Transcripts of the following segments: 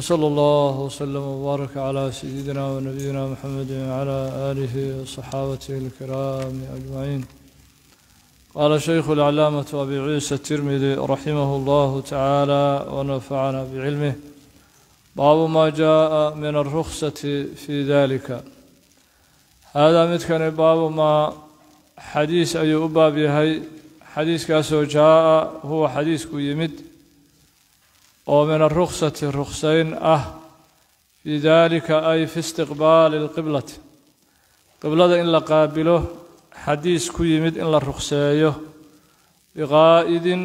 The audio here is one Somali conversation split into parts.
وصلى الله وسلم وبارك على سيدنا ونبينا محمد وعلى آله وصحابته الكرام أجمعين. قال شيخ العلامة أبي عيسى الترمذي رحمه الله تعالى ونفعنا بعلمه. باب ما جاء من الرخصة في ذلك. هذا متكن باب ما حديث أي أباب هي xadiiskaasoo jaa-a huwa xadiisku yimid oo min aruksati ruksayn ah fii daalika ay fi istiqbaali lqiblati qiblada in la qaabilo xadiis ku yimid in la rukseeyo biqaa'idin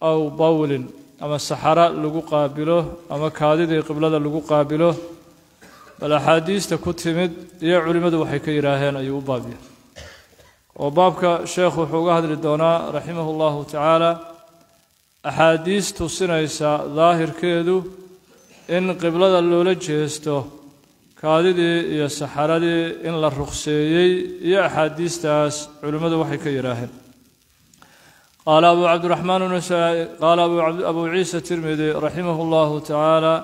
aw bowlin ama saxara lagu qaabilo ama kaadidii qiblada lagu qaabilo bal axaadiista ku timid iyo culimmadu waxay ka yidhaaheen ayuu u baabya oo baabka sheekhu wuxuu uga hadli doonaa raximah اllahu tacaala axaadiis tusinaysa daahirkeedu in qiblada loola jeesto kaadidii iyo saxaradii in la ruqseeyey iyo axaadiistaas culimmadu waxay ka yidhaaheen qaala abu cabdiraxmaan qaala abu ciisa tirmidi raximah llahu tacaala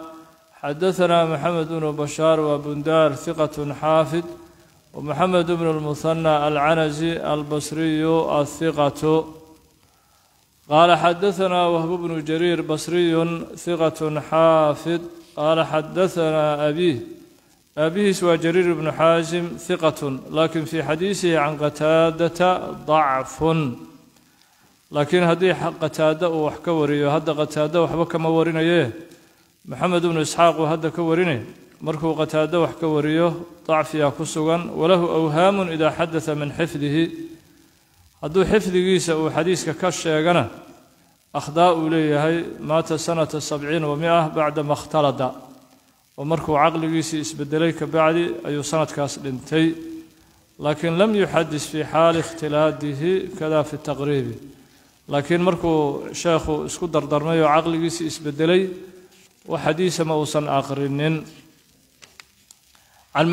xadaanaa maxamed bnu bashaar waa bundaar hiqatun xaafid wa wamaxamed bnu lmuhana alcanasi albasriyu ahiqatu قال حدثنا وهب بن جرير بصري ثقة حافظ قال حدثنا أبيه أبيه سوى جرير بن حازم ثقة لكن في حديثه عن قتادة ضعف لكن هدي قتادة وحكوري هذا قتادة وحبك مورينيه محمد بن إسحاق وهذا كورينيه markuu qataado wax ka wariyo dacfiyaa ku sugan walahu awhaamun idaa xadada min xifdihi hadduu xifdigiisa uu xadiiska ka sheegana akhdaa uu leeyahay maata sanata sabciin wa mia bacdama ikhtalada. Oo markuu caqligiisii isbedelay ka bacdi ayuu sanadkaas dhintay. Laakiin lam yuxadis fii xaali ikhtilaadihi kada fi taqriibi. Laakiin markuu sheekhu isku dardarmay oo caqligiisii isbedelay wax xadiisa ma uusan aqrinin عن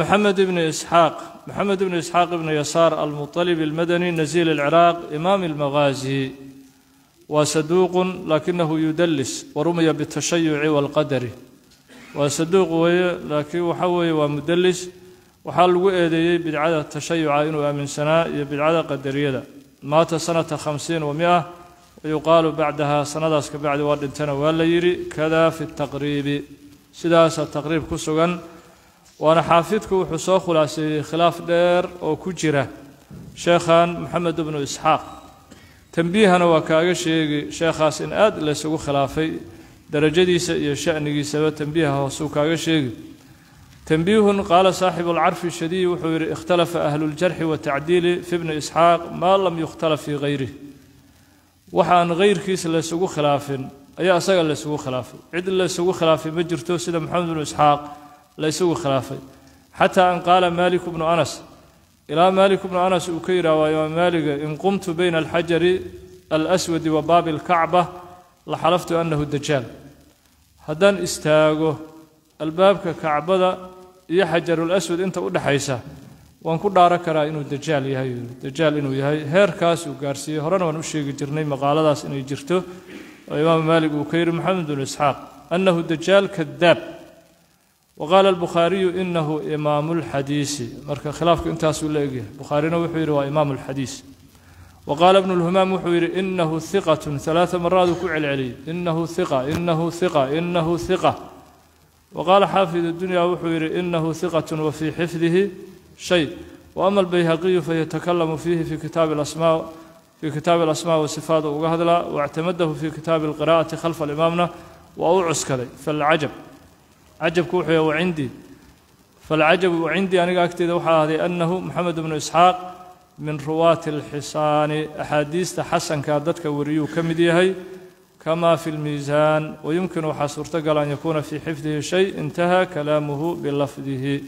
محمد بن إسحاق محمد بن إسحاق بن يسار المطلب المدني نزيل العراق إمام المغازي وصدوق لكنه يدلس ورمي بالتشيع والقدر وصدوق لكن وحوي ومدلس وحال وإيدي بدعادة التشيع إنه من سنة بدعادة قدرية مات سنة خمسين ومئة ويقال بعدها سنة بعد وارد ولا يري كذا في التقريب سداس التقريب كسوغان waana xaafidku wuxuu soo khulaaseeyey khilaaf dheer oo ku jira sheekhan maxamed bnu isxaaq. Tembiihana waa kaaga sheegi sheekhaas in aad laysugu khilaafay darajadiisa iyo sha'nigiisaba tembiiha hoosuu kaaga sheegi tembiihun qaala saaxibu alcarfi shadiy wuxuu yidhi ikhtalafa ahluljarxi watacdiili fi bni isxaaq maa lam yukhtalaf fii hayrih waxaan hayrkiis laysugu khilaafin ayaa isaga laysugu khilaafay. Cid laysugu khilaafay ma jirto sida maxamed bnu isxaaq laysugu khilaafay. Xataa an qaala maaliku bnu anas ilaa maaliku bnu anas uu ka yidhaha waa imaam maaliga in qumtu bayna alxajari alaswadi wa baabi alkacba la xalaftu annahu dajaal. Haddaan istaago albaabka kacbada iyo xajarulaswad inta u dhexaysa waan ku dhaaro karaa inuu dajaal yahay dajaal inuu yahay. Heerkaas uu gaarsiiyey. Horena waan u sheegi jirnay maqaaladaas inay jirto. Oo imaam maalig uu ka yidhi maxamed bnu isxaaq annahu dajaal kadaab waqaala albukhaariyu inahu imaamu lxadiisi marka khilaafku intaasuu la egyahay bukhaarina wuxuu yidhi waa imaamu lxadiis waqaala ibnu lhumaam wuxuu yidhi inahu hiqatun alaaa maraaduu ku celceliyey inahu hiqa inahu hiqa inahu hiqa waqaala xaafid adunya wuxuu yidhi inahu hiqatun wa fii xifdihi shay waama albayhaqiyu fayatakalamu fiihi fii kitaabi alasmaa fii kitaabi alasmaa wasifaat uga hadlaa wactamadahu fii kitaabi alqira'ati khalfa alimaamna waa u cuskaday falcajab cajabku wuxuu yahay wacindii falcajabu cindii aniga agteeda waxaa ahday annahu maxamed bnu isxaaq min ruwaati alxisaani. Axaadiista xasanka dadka wariyuu ka mid yahay kama fi lmiisaan wayumkinu waxaa suurtagal an yakuuna fii xifdihi shay intaha kalaamuhu bilafdihi.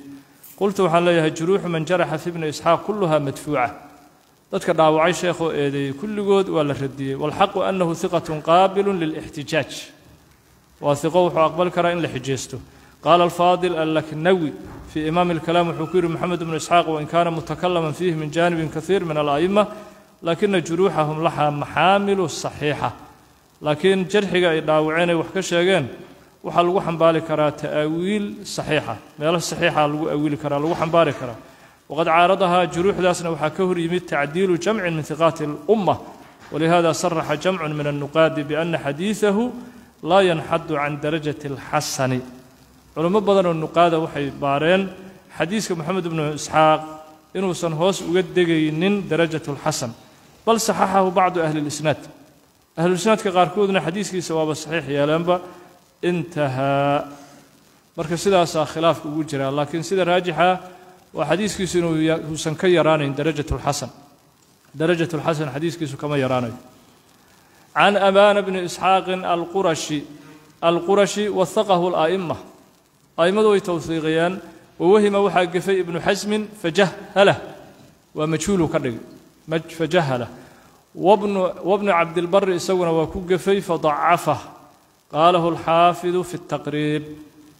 Qultu waxaan leeyahay juruuxu man jaraxa fi bni isxaaq kulluha madfuuca. Dadka dhaawacay sheekhoo eedeeyey kulligood waa la radiyey. Walxaqu annahu hiqatun qaabilun lilixtijaaj waa hiqo wuxuu aqbali karaa in la xijeysto qaala alfaadil allaknawi fii imaami alkalaam wuxuu ku yidhi moxamed bnu isxaaq wain kaana mutakalaman fiihi min jaanibin kaiir min ala'ima lakina juruuxahum lahaa maxaamilu saxiixa laakiin jarxiga ay dhaawaceen ay wax ka sheegeen waxaa lagu xambaari karaa ta'aawiil saxiixa meelo saxiixa lagu awiili karaa lagu xambaari karaa waqad caaradahaa juruuxdaasna waxaa ka hor yimid tacdiilu jamcin min hiqaati اlumma walihada saraxa jamcun min annuqaadi biana xadiidahu laa yanxadu can darajati اlxasani culummo badan oo nuqaada waxay baareen xadiiska maxamed ibnu isxaaq inuusan hoos uga degaynin darajatulxasan bal saxaxahu bacdu ahli ahlilisnaad ahlulisnaadka qaarkoodna xadiiskiisa waaba saxiix yeeleenba intahaa marka sidaasaa khilaafka ugu jiraa laakiin sida raajixa waa xadiiskiisu inuuusan ka yaraanayn darajatulxasan darajatulxasan xadiiskiisu kama yaraanayo. Can amaana bni isxaaqin alqurashi. Alqurashi wasaqahu ala'imma a'immadu way towhiiqiyeen wawahima waxaa gefay ibnu xasmin fajahalah waa majhuulu ka dhigay fajahalah wabnu cabdilbari isaguna waa ku gefay fadacafah qaalahu alxaafidu fi اtaqriib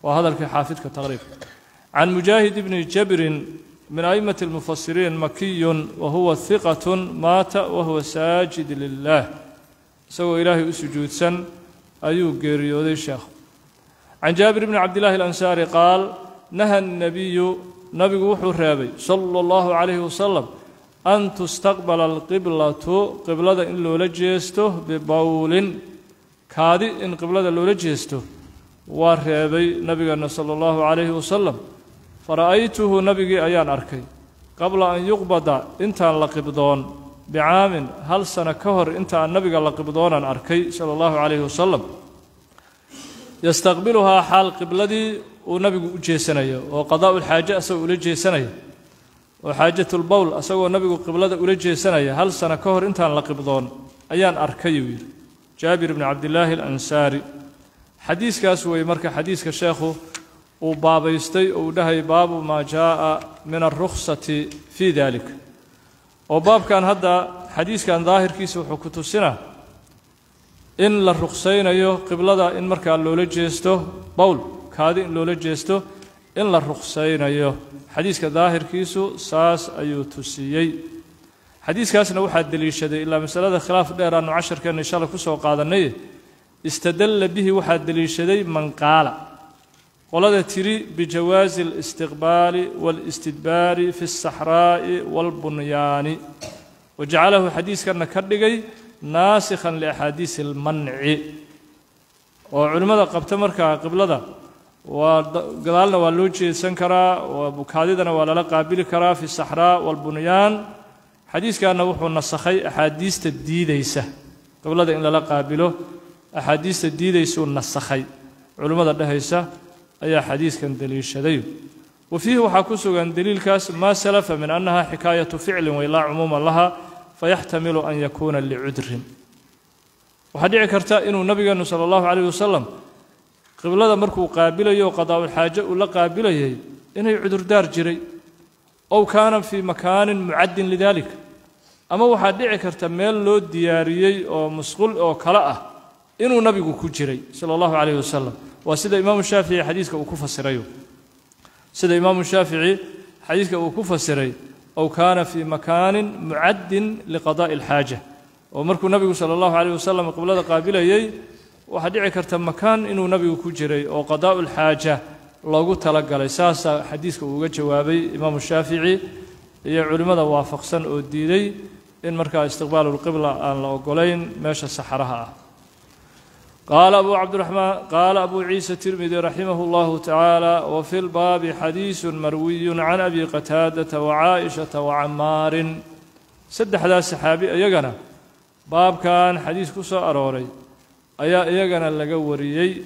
waa hadalkii xaafidka taqriibka can mujaahid bni jabrin min a'immati اlmufasiriin makiyun wa huwa hiqat maata wa huwa saajid lilah isagoo ilaahay u sujuudsan ayuu geeriyooday sheekhu can jaabir bni cabdillaahi alansaari qaal naha annabiyu nabigu wuxuu reebay sala allahu calayhi wasalam an tustaqbala alqiblatu qiblada in loola jeesto bibowlin kaadi in qiblada loola jeesto. Waa reebay nabigeenna sala allahu calayhi wasalam fara'aytuhu nabigii ayaan arkay qabla an yuqbada intaan la qibdoon bicaamin hal sano ka hor intaan nabiga la qibdoonaan arkay sala allahu calayhi wasalam yastaqbiluhaa xaal qibladii uu nabigu u jeesanayo oo qadaa'u lxaaje asagoo ula jeesanaya oo xaajatulbowl asagoo nabigu qiblada ula jeesanaya hal sano ka hor intaan la qibdoon ayaan arkayuu yidhi. Jaabir bni cabdillaahi alansaari. Xadiiskaas weeye marka xadiiska sheekhu uu baabaystay oo uu dhahay baabu maa jaa'a min alrukhsati fii dalik oo baabkan hadda xadiiskan daahirkiisa wuxuu ku tusinaa in la ruksaynayo qiblada in markaa loola jeesto bowl kaadi in loola jeesto in la ruksaynayo xadiiska daahirkiisu saas ayuu tusiyey. Xadiiskaasna waxaa deliishaday ilaa masalada khilaaf dheer aanu casharkeenna insha ku soo qaadannay istadalla bihi waxaa deliishaday man qaala. Qolada tiri bijawaasi alistiqbaali waalistidbaari fi alsaxraa'i waalbunyaani wa jacalahu xadiiskanna ka dhigay naasikhan liaxaadiisi almanci oo culimmada qabta markaa qiblada waa gadaalna waa loo jeedsan karaa bukaadidana waa lala qaabili karaa fi saxraa waalbunyaan xadiiskanna wuxuu nasakhay axaadiista diidaysa qiblada in lala qaabilo axaadiista diidaysuu nasakhay. Culimmada dhehaysa ayaa xadiiskan deliishaday. Wa fiihi waxaa ku sugan deliilkaas maa salafa min annaha xikaayatu ficlin waylaa cumuuma laha fayaxtamilu an yakuuna licudrin waxaa dhici karta inuu nabigeenu sala allahu calayh wasalam qiblada markuu qaabilayo qadaa'ulxaaje uu la qaabilayay inay cudurdaar jiray ow kaana fii makaanin mucaddin lidalik ama waxaa dhici karta meel loo diyaariyey oo musqul oo kale ah inuu nabigu ku jiray sala allahu calayh wasalam waa sida imaamu shaafici xadiiska uu ku fasirayo sida imaamu shaafici xadiiska uu ku fasiray ow kaana fii makaanin mucaddin liqadaa'i alxaaja oo markuu nabigu sala allahu calayh wasalam qiblada qaabilayey waxaa dhici karta makaan inuu nabigu ku jiray oo qadaa'u lxaaja loogu talagalay saasaa xadiiska uu uga jawaabay imaamu shaafici iyo culimmada waafaqsan oo diiday in markaa istiqbaalu lqibla aan la ogolayn meesha saxaraha ah qaala abu cabdiraxmaan qaala abu ciisa tirmidi raximah اllahu tacaala wa fi lbaabi xadiisu marwiyu can abi qataadata wacaaishata wacamaarin saddexdaas saxaabi iyagana baabkan xadiis ku soo arooray ayaa iyagana laga wariyey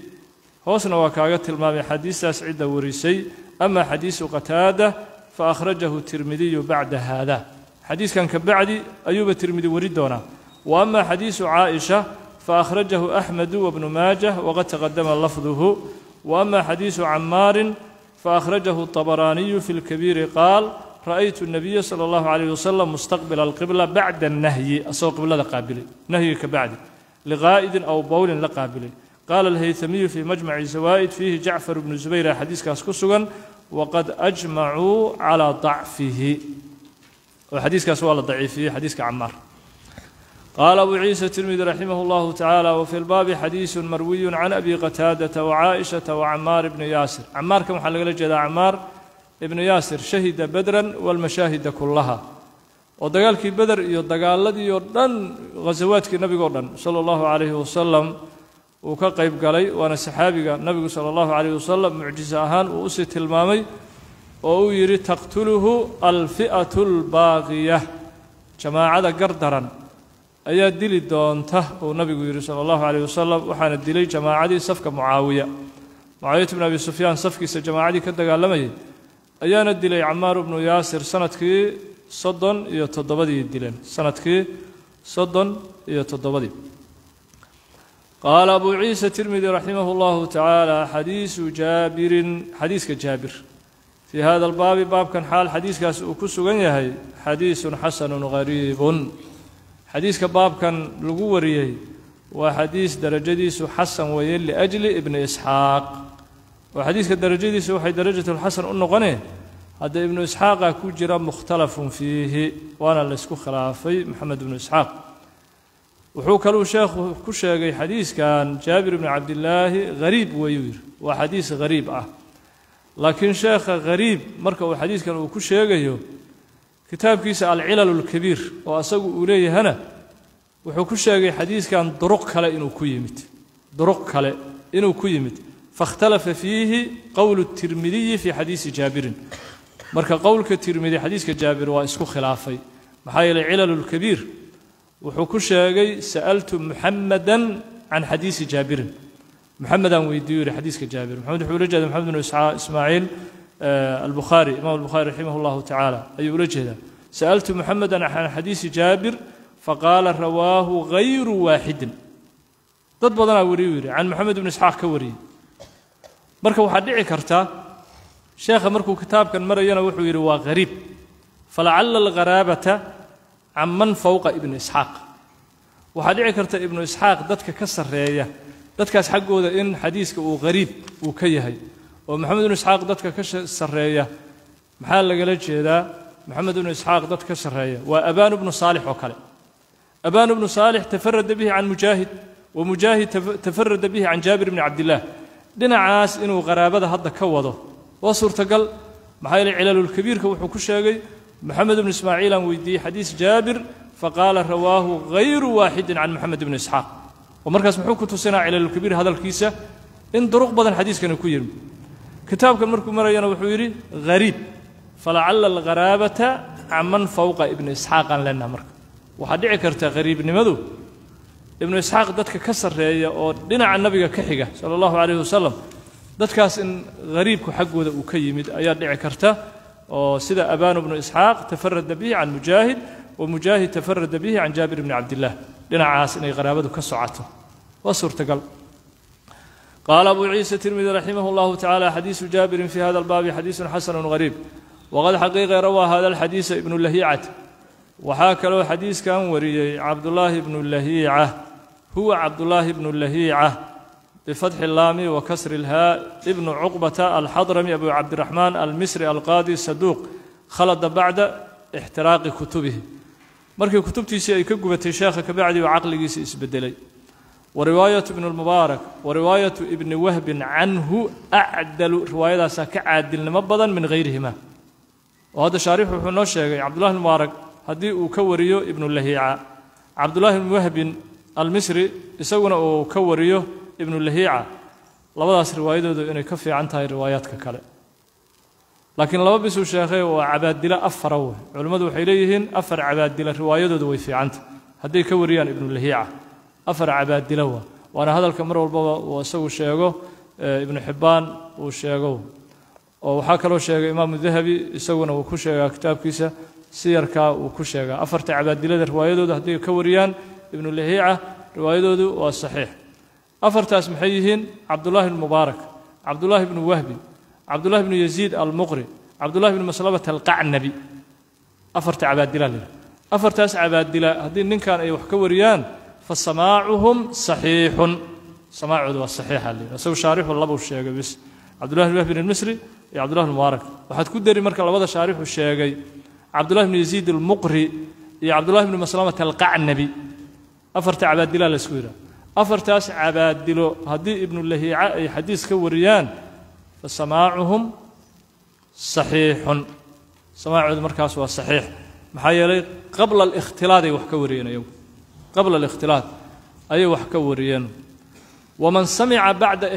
hoosna waa kaaga tilmaamay xadiistaas cidda warisay ama xadiisu qataada fa akhrajahu tirmidiyu bacda haada xadiiskan ka bacdi ayuuba tirmidi wari doonaa wa ama xadiisu caaisha فأخرجه أحمد وابن ماجه وقد تقدم لفظه وأما حديث عمار فأخرجه الطبراني في الكبير قال رأيت النبي صلى الله عليه وسلم مستقبل القبلة بعد النهي أصو قبلة قابلي نهي كبعد لغائد أو بول لقابلي قال الهيثمي في مجمع الزوائد فيه جعفر بن زبير حديث كاسكسوغا وقد أجمعوا على ضعفه وحديث كاسوال ضعيف حديث كعمار قال أبو عيسى الترمذي رحمه الله تعالى وفي الباب حديث مروي عن أبي قتادة وعائشة وعمار بن ياسر عمار كم حلق لجدا عمار ابن ياسر شهد بدرا والمشاهد كلها ودقالك بدر iyo dagaaladii oo dhan ghazawaadkii nabiga oo dhan sala allahu calayhi wasalam uu ka qayb galay waana saxaabiga nabigu sala allahu calayhi wasalam mucjiso ahaan uu usii tilmaamay oo uu yidhi taqtuluhu alfi'atu albaaqiya jamaacada gardaran ayaa dili doonta uu nabigu yidhi sala allahu calayh wasalam waxaana dilay jamaacadii safka mucaawiya. Mucaawiyat bn abi sufyaan safkiisa jamaacadii ka dagaalamayay ayaana dilay camaar bnu yaasir sannadkii soddon iyo toddobadii dileen. Sanadkii soddon iyo toddobadii. Qaala abu ciisa tirmidi raximah allahu tacaala xadiisu jaabirin xadiiska jaabir. Fii hada albaabi baabkan xaal xadiiskaas uu ku sugan yahay xadiisun xasanun gariibun xadiiska baabkan lagu wariyey waa xadiis darajadiisu xasan weeye liajli ibni isxaaq. Oo xadiiska darajadiisu waxay darajatulxasan u noqoneen hadda ibnu isxaaqa ku jira mukhtalafun fiihi waana laysku khilaafay maxamed ibnu isxaaq. Wuxuu kaluu sheekhu ku sheegay xadiiskan jaabir ibni cabdilaahi hariib weeyuu yidhi waa xadiis hariib ah. Laakiin sheekha hariib marka uu xadiiskan uu ku sheegayo kitaabkiisa alcilal اlkabiir oo asagu uu leeyahana wuxuu ku sheegay xadiiskan duruq kale inuu ku yimid. Duruq kale inuu ku yimid. Fakhtalafa fiihi qowlu tirmidiyi fii xadiisi jaabirin. Marka qowlka tirmidi xadiiska jaabir waa isku khilaafay. Maxaa yeelay cilal اlkabiir wuxuu ku sheegay sa'altu muxamada can xadiisi jaabirin. Muxamedaan weydiiyu yihi xadiiska jaabir. Maxamed wuxuu ula jeeda maxamed bnu ismaaciil البخاري إمام البخاري رحمه الله تعالى أي وجهه سألت محمدا عن حديث جابر فقال رواه غير واحد dad badanaa wariyu yidhi can maxamed ibn isxaaq ka wariyey marka waxaad dhici kartaa sheekha markuu kitaabkan marayana wuxuu yidhi waa gariib falacala algharaabata can man fowqa ibni isxaaq waxaa dhici karta ibnu isxaaq dadka ka sarreeya dadkaas xaggooda in xadiiska uu gariib uu ka yahay oo maxamed ibnu isxaaq dadka ka sarreeya. Maxaa lagala jeedaa? Maxamed ibnu isxaaq dad ka sarreeya. Waa abaanu bnu saalix oo kale. Abaanu bnu saalix tafarada bihi can mujaahid wa mujaahid tafarada bihi can jaabir bni cabdillaah dhinacaas inuu qaraabada hadda ka wado. Waa suurtagal. Maxaa yeelay cilalulkabiirka wuxuu ku sheegay maxamed ibnu ismaaciil aan weydiiyey xadiis jaabir faqaala rawaahu hayru waaxidin can maxamed ibni isxaaq. Oo markaas muxuu ku tusinaa cilalulkabiir hadalkiisa. In duruq badan xadiiskani ku yimi kitaabkan markuu marayana wuxuu yidhi hariib falacala algharaabata can man fowqa ibni isxaaqaan leenaha marka. Waxaa dhici karta hariibnimadu ibnu isxaaq dadka ka sarreeya oo dhinaca nabiga ka xiga sala allahu calayhi wasalam dadkaas in hariibku xaggooda uu ka yimid ayaa dhici karta oo sida abaanu bnu isxaaq tafarada bihi can mujaahid wa mujaahid tafarada bihi can jaabir bni cabdillaah dhinacaas inay qaraabadu ka socoto. Waa suurtagal qaala abu ciisa tirmidi raximah اllahu tacaala xadiisu jaabirin fi hada albaabi xadiisun xasanu qariib waqad xaqiiqe rawaa hada alxadiisa ibnu lahiicata waxaa kaloo xadiiskan wariyey cabdulaahi bnu lahiica huwa cabdulaahi bnu lahiica bifatxi laami wa kasri lhaa ibnu cuqbata alxadrami abu cabdiraxmaan almisri alqaadi saduuq khalada bacda ixtiraaqi kutubihi markii kutubtiisii ay ka gubatay sheekha kabacdi oo caqligiisii isbedelay كقبتي شيخ كبعدي وعقلي اسبدلي ورواية ابن المبارك ورواية ابن وهب عنه أعدل رواية كعادل مبضا من غيرهما وهذا شارح وحنا شيء عبد الله المبارك هدي وكوريو ابن اللهيعة عبد الله بن وهب المصري يسوون وكوريو ابن اللهيعة labadaas riwaayadoodu inay ka fiican tahay riwaayaadka kale laakiin laba bisuu sheekhay waa cabaadilo afara wey culimmadu waxay leeyihiin afar cabaadilo riwaayadoodu way fiicanta hadday ka wariyaan ibnulahiica afar cabaadilo waa waana hadalka mar walbaba uu isagu sheego ibnu xibbaan uu sheego. Oo waxaa kaloo sheegay imaamu dahabi isaguna uu ku sheegaa kitaabkiisa siyarkaa uu ku sheegaa. Afarta cabaadilada riwaayadooda hadday ka wariyaan ibnulahiica riwaayadoodu waa saxiix. Afartaas maxay yihiin? Cabdullaahi bnu mubaarak cabdullaahi bnu wahbi cabdullahi bnu yaziid almuqri cabdullahi bnu maslamat alqacnabi. Afarta cabaadila la afartaas cabaadila haddii ninkan ay wax ka wariyaan fa samaacuhum saxiixun. Samaacoodu waa saxiixa la yidhi isagu shaarixu labuu sheegay bis cabdullahi bn wahbin almisri iyo cabdullahi bn mubaarak waxaad ku dari marka labada shaarixu sheegay cabdullahi bnu yaziid almuqri iyo cabdullahi bnu maslamat alqacnabi. Afarta cabaadila la isku yidhaha afartaas cabaadilo haddii ibnu lahiica ay xadiis ka wariyaan fa saxiixun. Samaacoodu markaas waa saxiix. Maxaa yeelay qabla alikhtilaad ay wax ka wariyeen ayagu qabla alikhtilaad ayay wax ka wariyeen. Waman samica bacda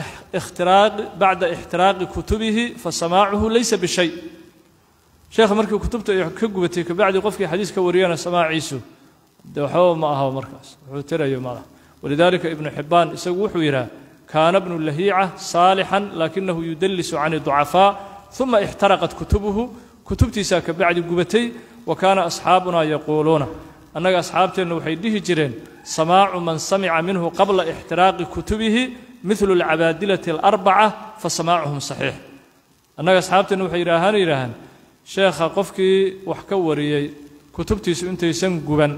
ixtiraaqi kutubihi fa samaacuhu laysa bishay. Sheekha markii kutubta ay ka gubatay kabacdi qofkii xadiis ka wariyana samaaciisu de waxba ma aha markaas. Wuxuu tirayo ma laha walidalika ibnu xibbaan isagu wuxuu yidhaha kaana bnu lahiica saalixan laakinahu yudallisu can ducafaa uma ixtaraqat kutubuhu. Kutubtiisaa kabacdi gubatay wa kaana asxaabuna yaquuluuna annaga asxaabteennu waxay dhihi jireen samaacu man samica minhu qabla ixtiraaqi kutubihi midlu alcabaadilati alarbaca fa samaacuhum saxiix. Annaga asxaabteennu waxay yidhaahaan yidhaahaan sheekha qofkii wax ka wariyey kutubtiisu intaysan guban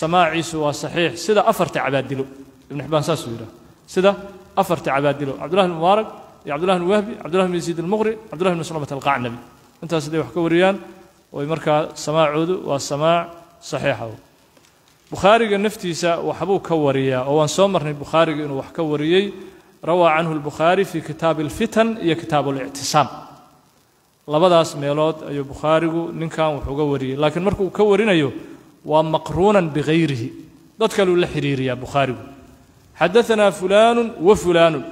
samaaciisu waa saxiix. Sida afarta cabaadilo ibnu xibbaan saasuu yidhaha sida afarta cabaadilo cabdullahi mubaarak iyo cabdullahi wahbi cabdullahi bn yaziid almuqri cabdullahi bn slamat alqacnabi. Intaas hadday wax ka wariyaan way markaa samaacoodu waa samaac saxiixa bukhaariga naftiisa waxbuu ka wariyaa oo waan soo marnay bukhaariga inuu wax ka wariyey. Rawaa canhu albukhaari fi kitaabi alfitan iyo kitaabu alictisaam labadaas meelood ayuu bukhaarigu ninkan wax uga wariyey. Laakiin markuu ka warinayo waa maqruunan bikayrihi dad kaluu la xiriiriyaa bukhaarigu. Xadaanaa fulaanu wa fulaanun.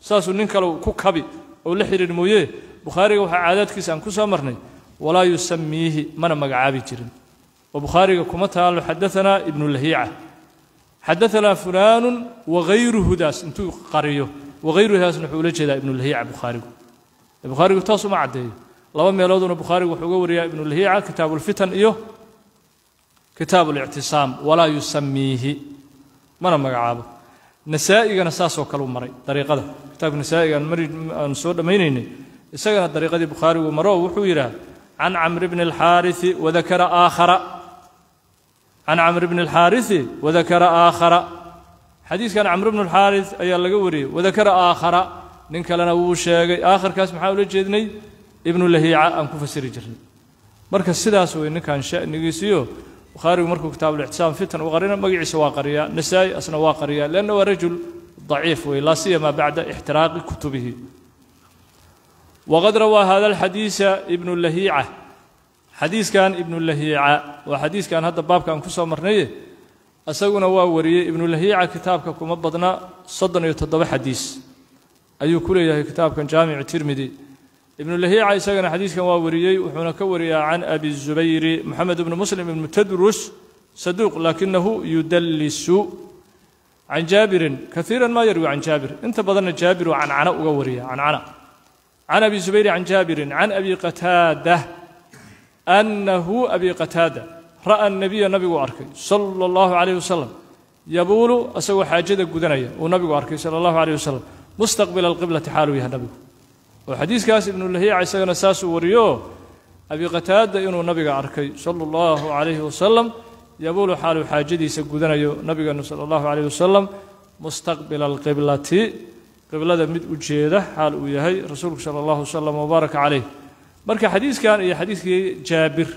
Saasuu nin kale ku kabi oo la xiriir mooye bukhaariga waxaa caadaadkiisa aan ku soo marnay walaa yusamiihi mana magacaabi jirin oo bukhaariga kuma taalo xadaanaa ibnu lahiica. Xadaanaa fulaanu wagayruhudaas intuu qariyo wagayruhudaasna wuxuu ula jeedaa ibnu lahiica bukhaarigu. Bukhaarigu taas uma caddeeyo. Laba meelooduna bukhaarigu wuxuu uga wariyaa ibnu lahiica kitaabu lfitan iyo kitaabu lictisaam walaa yusamiihi mana magacaabo. Nasaa'igana saasoo kale u maray dariiqada. Kitaabka nasaa'iga mari aan soo dhammaynaynay isagana dariiqadii bukhaarigu maro wuxuu yidhaha can camr bni alxaarisi wadakara aakhara can camr bni alxaarisi wadakara aakhara xadiiskan camr bnu alxaaris ayaa laga wariyey wadakara aakhara nin kalena wuu sheegay aakharkaas maxaa ula jeednay ibnu lahiica aan ku fasiri jirnay marka sidaas wey ninkan sha'nigiisiyo bukhaarigu markuu kitaabulictisaam fitan u qarina magaciisa waa qariyaa nasaa'i asna waa qariyaa leanna waa rajul daciif wey laa siyama bacda ixtiraaqi kutubihi waqad rawaa hada alxadiisa ibnu lahiica xadiiskan ibnu lahiica. Waa xadiiskan hadda baabkaan ku soo marnaye isaguna waa wariyey ibnu lahiica kitaabka kuma badna. Soddon iyo ayuu ku leeyahay kitaabkan jaamicu tirmidi. Ibnu lahiica isagana xadiiskan waa wariyey wuxuuna ka wariyaa can abi zubayri moxamed ibnu muslim ibnu tadrus saduuq laakinahu yudallisu. Can jaabirin kaiiran maa yarwi can jaabir. Inta badanna jaabir oo cancana uga wariya cancana can abi zubayri can jaabirin. Can abi qataada annahu abi qataada ra'a nabiya nabigu arkay sala allahu calayh wasalam yabuulu asagoo xaajada gudanaya uu nabigu arkay sala allahu calayh wasalam mustaqbila alqiblati xaaluu yahay nabigu oo xadiiskaas ibnu lahiica isagana saasuu wariyo abi qataada inuu nabiga arkay sala allahu calayhi wasalam yabuulu xaaluu xaajadiisa gudanayo nabigeenu sala allahu calayh wasalam mustaqbila alqiblati qiblada mid u jeeda xaal uu yahay rasuulku sala allahu wasalam wabaaraka calayh marka xadiiskan iyo xadiiskii jaabir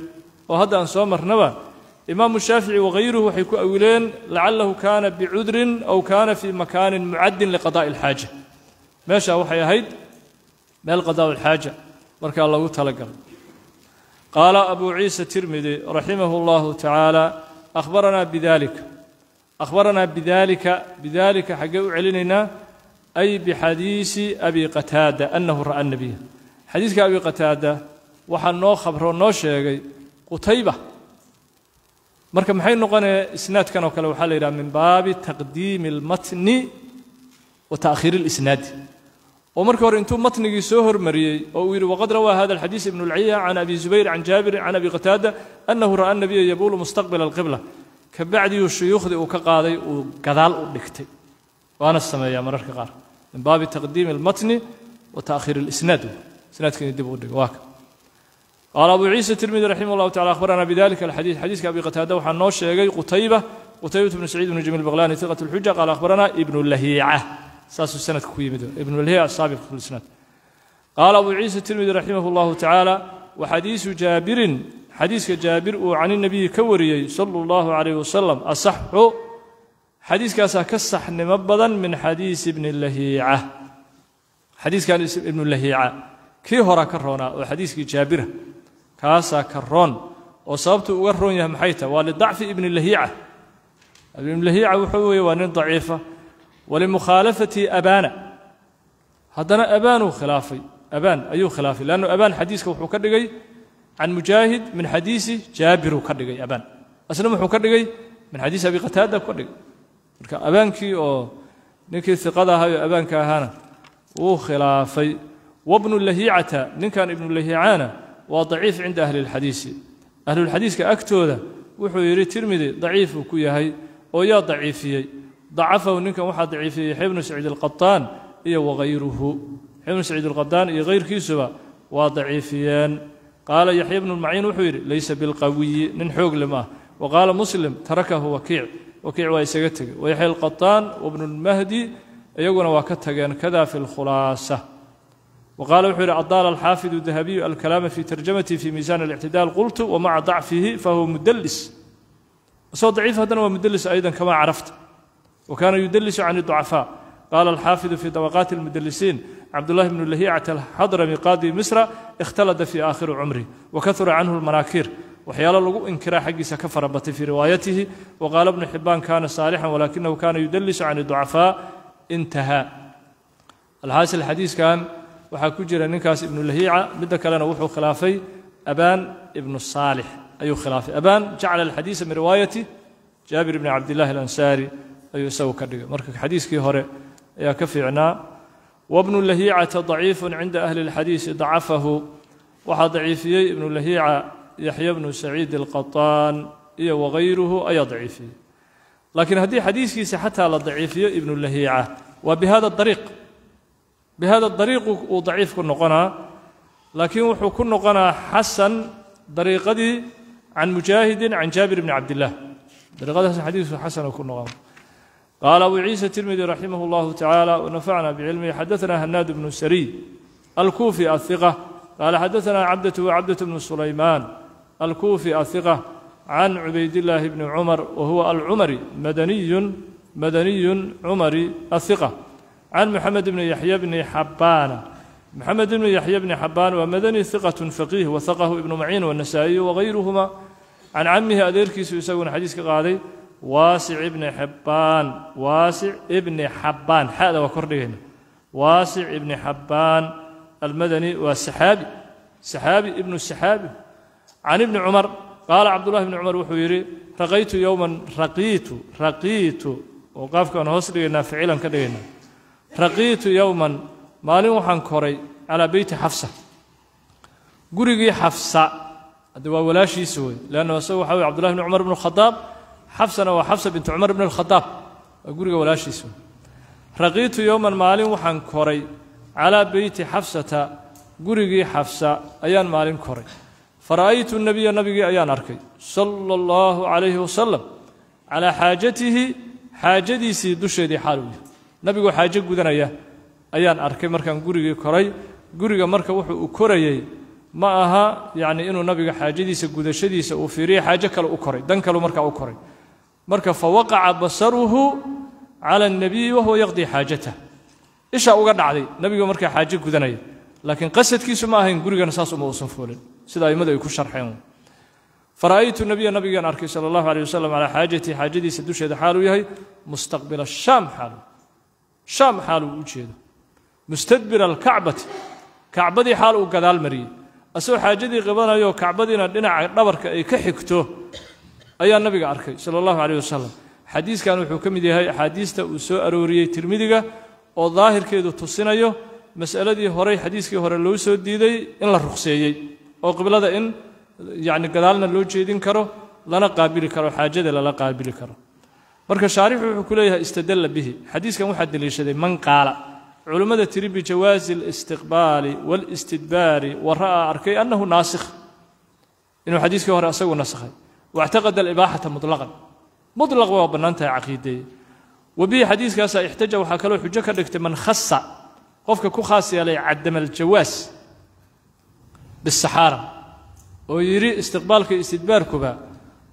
oo hadda aan soo marnaba imaamu shaafici wakayruhu waxay ku awileen lacalahu kaana bicudrin aw kaana fii makaanin mucaddin liqada'i alxaaja meesha waxay ahayd meel qadaa'u alxaaja markaa lagu talagalay. Qaala abu ciisa tirmidi raximahu allahu tacaala akhbaranaa bidalika akhbaranaa bidalika bidalika xaggee u celinaynaa ay bixadiisi abi qataada annahu ra'a nabiya xadiiska abi qataada waxaa noo khabro noo sheegay qutayba. Marka maxay noqonaya isnaadkan oo kale waxaa la yidhaha min baabi taqdiimi almatni wa ta'khiiri اlisnaadi oo markii hore intuu matnigii soo hormariyey oo uu yidhi waqad rawaa hada alxadiis ibnu lciya can abi zubayr can jaabir can abi qataada annahu ra'a nabiya yabuulu mustaqbila alqibla. Kabacdiyu shuyuukhdii uu ka qaaday uu gadaal u dhigtay. Waana sameeyaa mararka qaar. Min baabi taqdiimi almatni wa ta'khiir alisnaad isnaadkiina dib u dhigo. Waa ka. Qaala abu ciisa tirmidi raximah llahu tacala akhbarana bidalika alxadiid xadiiska abi qataada waxaa noo sheegay qutayba qutaybatu bnu saciid bnu jamiil baqlani hiqat lxuja qaala akhbarana ibnu lahiica. Saasuu sanadka ku yimid. Ibnu lahiica saabiq fi lisnaad qaala abu ciisa tirmidi raximah llahu tacaala wa xadiisu jaabirin xadiiska jaabir uu can inabiyi ka wariyey sala allahu calayh wasalam asaxu. Xadiiskaasaa ka saxnimo badan min xadiisi ibni lahiica. Xadiiskan ibnu lahiica kii hora ka roonaa oo xadiiskii jaabira kaasaa ka roon oo sababtuu uga roon yahay maxay tahay? Waa lidacfi ibni lahiica. Ibnu lahiica wuxuu weeye waa nin daciifa. Walimukhaalafati abaana haddana abaanuu khilaafay. Abaan ayuu khilaafay. Leannu abaan xadiiska wuxuu ka dhigay can mujaahid min xadiisi jaabiruu ka dhigay abaan. Asna wuxuu ka dhigay? Min xadiisi abi qataada ka dhigay. Marka abaankii oo ninkii iqada ahaa oo abaanka ahaana wuu khilaafay wabnu lahiicata ninkan ibnu lahiicana waa daciif cinda ahli lxadiisi ahlulxadiiska agtooda wuxuu yidhi tirmidi daciifuu ku yahay oo yaa daciifiyey dacafahu ninkan waxaa daciifiyey yaxya bnu saciid alqataan iyo wagayruhu yaxya bnu saciid alqataan iyo hayrkiisuba waa daciifiyeen qaala yaxya bnu lmaciin wuxuu yidhi laysa bilqawiyi nin xoog le maah wa qaala muslim tarakahu wakiic wakiic waa isaga tegey wayaxya alqataan wabnu lmahdi iyaguna waa ka tageen kada fi lkhulaasa وقال وحير أضال الحافظ الذهبي الكلام في ترجمتي في ميزان الاعتدال قلت ومع ضعفه فهو مدلس وصوت ضعيف هذا هو مدلس أيضا كما عرفت وكان يدلس عن الضعفاء قال الحافظ في طبقات المدلسين عبد الله بن لهيعة الحضرمي قاضي مصر اختلط في آخر عمره وكثر عنه المناكير وحيال لغو انكرا حقيسا كفر بط في روايته وقال ابن حبان كان صالحا ولكنه كان يدلس عن الضعفاء انتهى الحاصل الحديث كان waxaa ku jira ninkaas ibnu lahiica midda kalena wuxuu khilaafay abaan ibnu saalix. Ayuu khilaafay. Abaan jacala alxadiisa min riwaayati jaabir bni cabdillahi alansaari. Ayuu isagu ka dhigay. Marka xadiiskii hore ayaa ka fiicnaa wabnu lahiicata daciifun cinda ahli اlxadiisi dacafahu. Waxaa daciifiyey ibnu lahiica yaxya bnu saciid alqataan iyo wagayruhu ayaa daciifiyey. Laakiin haddii xadiiskiisa xataa la daciifiyo ibnu lahiica waa dariiq. bihada dariiqu uu daciif ku noqonaa laakiin wuxuu ku noqonaa xasan dariiqadii can mujaahidin can jaabir bni cabdillaah dariiqadaas xadiisku xasan uu ku noqon qaala abu ciisa tirmidi raximah allahu tacaala wanafacna bicilmihi xadaثna hanaad bnu sariy alkuufi ahiqa qaala xadaثna cabdatu wacabdatu bnu sulaymaan alkuufi ahiqa can cubaydillaahi bni cumar wahuwa alcumari madaniyun madaniyun cumari ahiqa can moxamed bni yaxya bni xabbaana moxamed bnu yaxya bni xabbaan waa madani iqatu faqiih waaqahu ibnu maciin wanasaa'iy wagayruhuma can camihi adeerkiisu isaguna xadiis ka qaaday waasic ibni xabbaan waasic ibni xabbaan xada waa kordhigayna waasic ibni xabbaan almadani waa saxaabi saxaabi ibnu saxaabi can ibni cumar qaala cabdullahi bni cumar wuxuu yidhi raqaytu yowman raqiitu raqiitu oo hoos dhigaynaa ficilan ka dhigaynaa raqiitu yowman maalin waxaan koray calaa beyti xafsa. Gurigii xafsa hadde waa walaashiisa wey leanna isagu waxa wey abdullahi bni cumar bn khadaab xafsana waa xafsa bintu cumar bn alkhadaab waa guriga walaashiisa wey raqiitu yowman maalin waxaan koray calaa beyti xafsata gurigii xafsa ayaan maalin koray. Fara'aytu nabiya nabigii ayaan arkay sala allahu calayhi wasalam calaa xaajatihi xaajadiisii dusheedii xaal uu yahay nabigoo xaajo gudanaya. Ayaan arkay markaan gurigii koray. Guriga marka wuxuu u korayey ma aha yacni inuu nabiga xaajadiisa gudashadiisa uu fiiriya xaajo kale u koray. Dan kalu markaa u koray. Marka fa waqaca basaruhu cala annabiyi wahuwa yaqdii xaajatah ishaa uga dhacday nabiga markaa xaajo gudanaya laakiin qasadkiisu ma ahayn gurigana saas uma uusan foolin sida a'immadu ay ku sharxeen. Fara'aytu nabiya nabigaan arkay sala allahu aleyh wasalam calaa xaajatii xaajadiisa dusheeda xaaluu yahay mustaqbila shaam xaalu shaam xaal uu u jeedo. Mustadbira alkacbati kacbadii xaal uu gadaal mariyey. Asagoo xaajadii qabanayoo kacbadiina dhinaca dhabarka ay ka xigto ayaa nabiga arkay sala allahu caleyh wasalam xadiiskan wuxuu ka mid yahay axaadiista uu soo arooriyey tirmidiga oo daahirkeedu tusinayo mas'aladii horey xadiiskii hore loo soo diiday in la ruqseeyey oo qiblada in yacni gadaalna loo jeedin karo lana qaabili karo xaajada lala qaabili karo marka shaarix wuxuu ku leeyahay istadalla bihi. Xadiiskan waxaa deliishaday man qaala. Culummada tiri bijawaazi alistiqbaali waalistidbaari wa ra'aa arkay annahu naasikh inuu xadiiskii hore asagu nasakhay. Waictaqada alibaaxata mutlaqan. Mutlaq waa bannaan tahay wa bihi xadiiskaasaa ixtaja waxaa kaloo xujo ka dhigtay man khasa qofka ku khaas yeelay cadama aljawaas bisaxaara oo yidhi istiqbaalka istidbaarkuba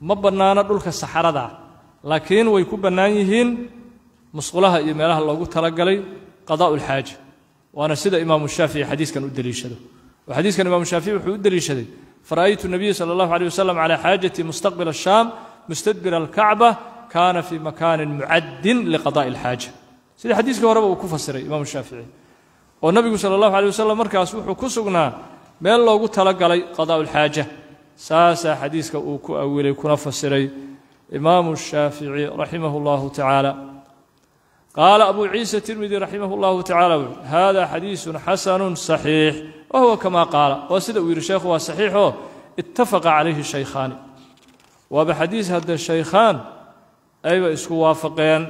ma bannaano dhulka saxaradaa ah laakiin way ku bannaan yihiin musqulaha iyo meelaha loogu talagalay qadaa' waana sida imaamu shaafici xadiiskan u deliishado. Oo xadiiskan imaamu shaafici wuxuu u deliishaday fara'aytu nabiya sala allahu aleyh wasalam calaa xaajati mustaqbila ashaam mustadbira alkacba kaana fii makaanin mucaddin liqada'i alxaaja sida xadiiskii horeba uu ku fasiray imaamu shaafici oo nabigu sala allahu aleyh wasalam markaas wuxuu ku sugnaa meel loogu talagalay qadaa' ulxaaja saasaa xadiiska uu ku awilay kuna fasiray imaamu shaafici raximah اllahu tacaala qaala abu ciisa tirmidi raximah اllahu tacala wuxuui hada xadiisu xasanu saxiix wa huwa kama qaala waa sida uu yihi sheekhu waa saxiixoo ittafaqa calayhi shaykhaani waaba xadiis haddee shaykhaan ayba isku waafaqeen.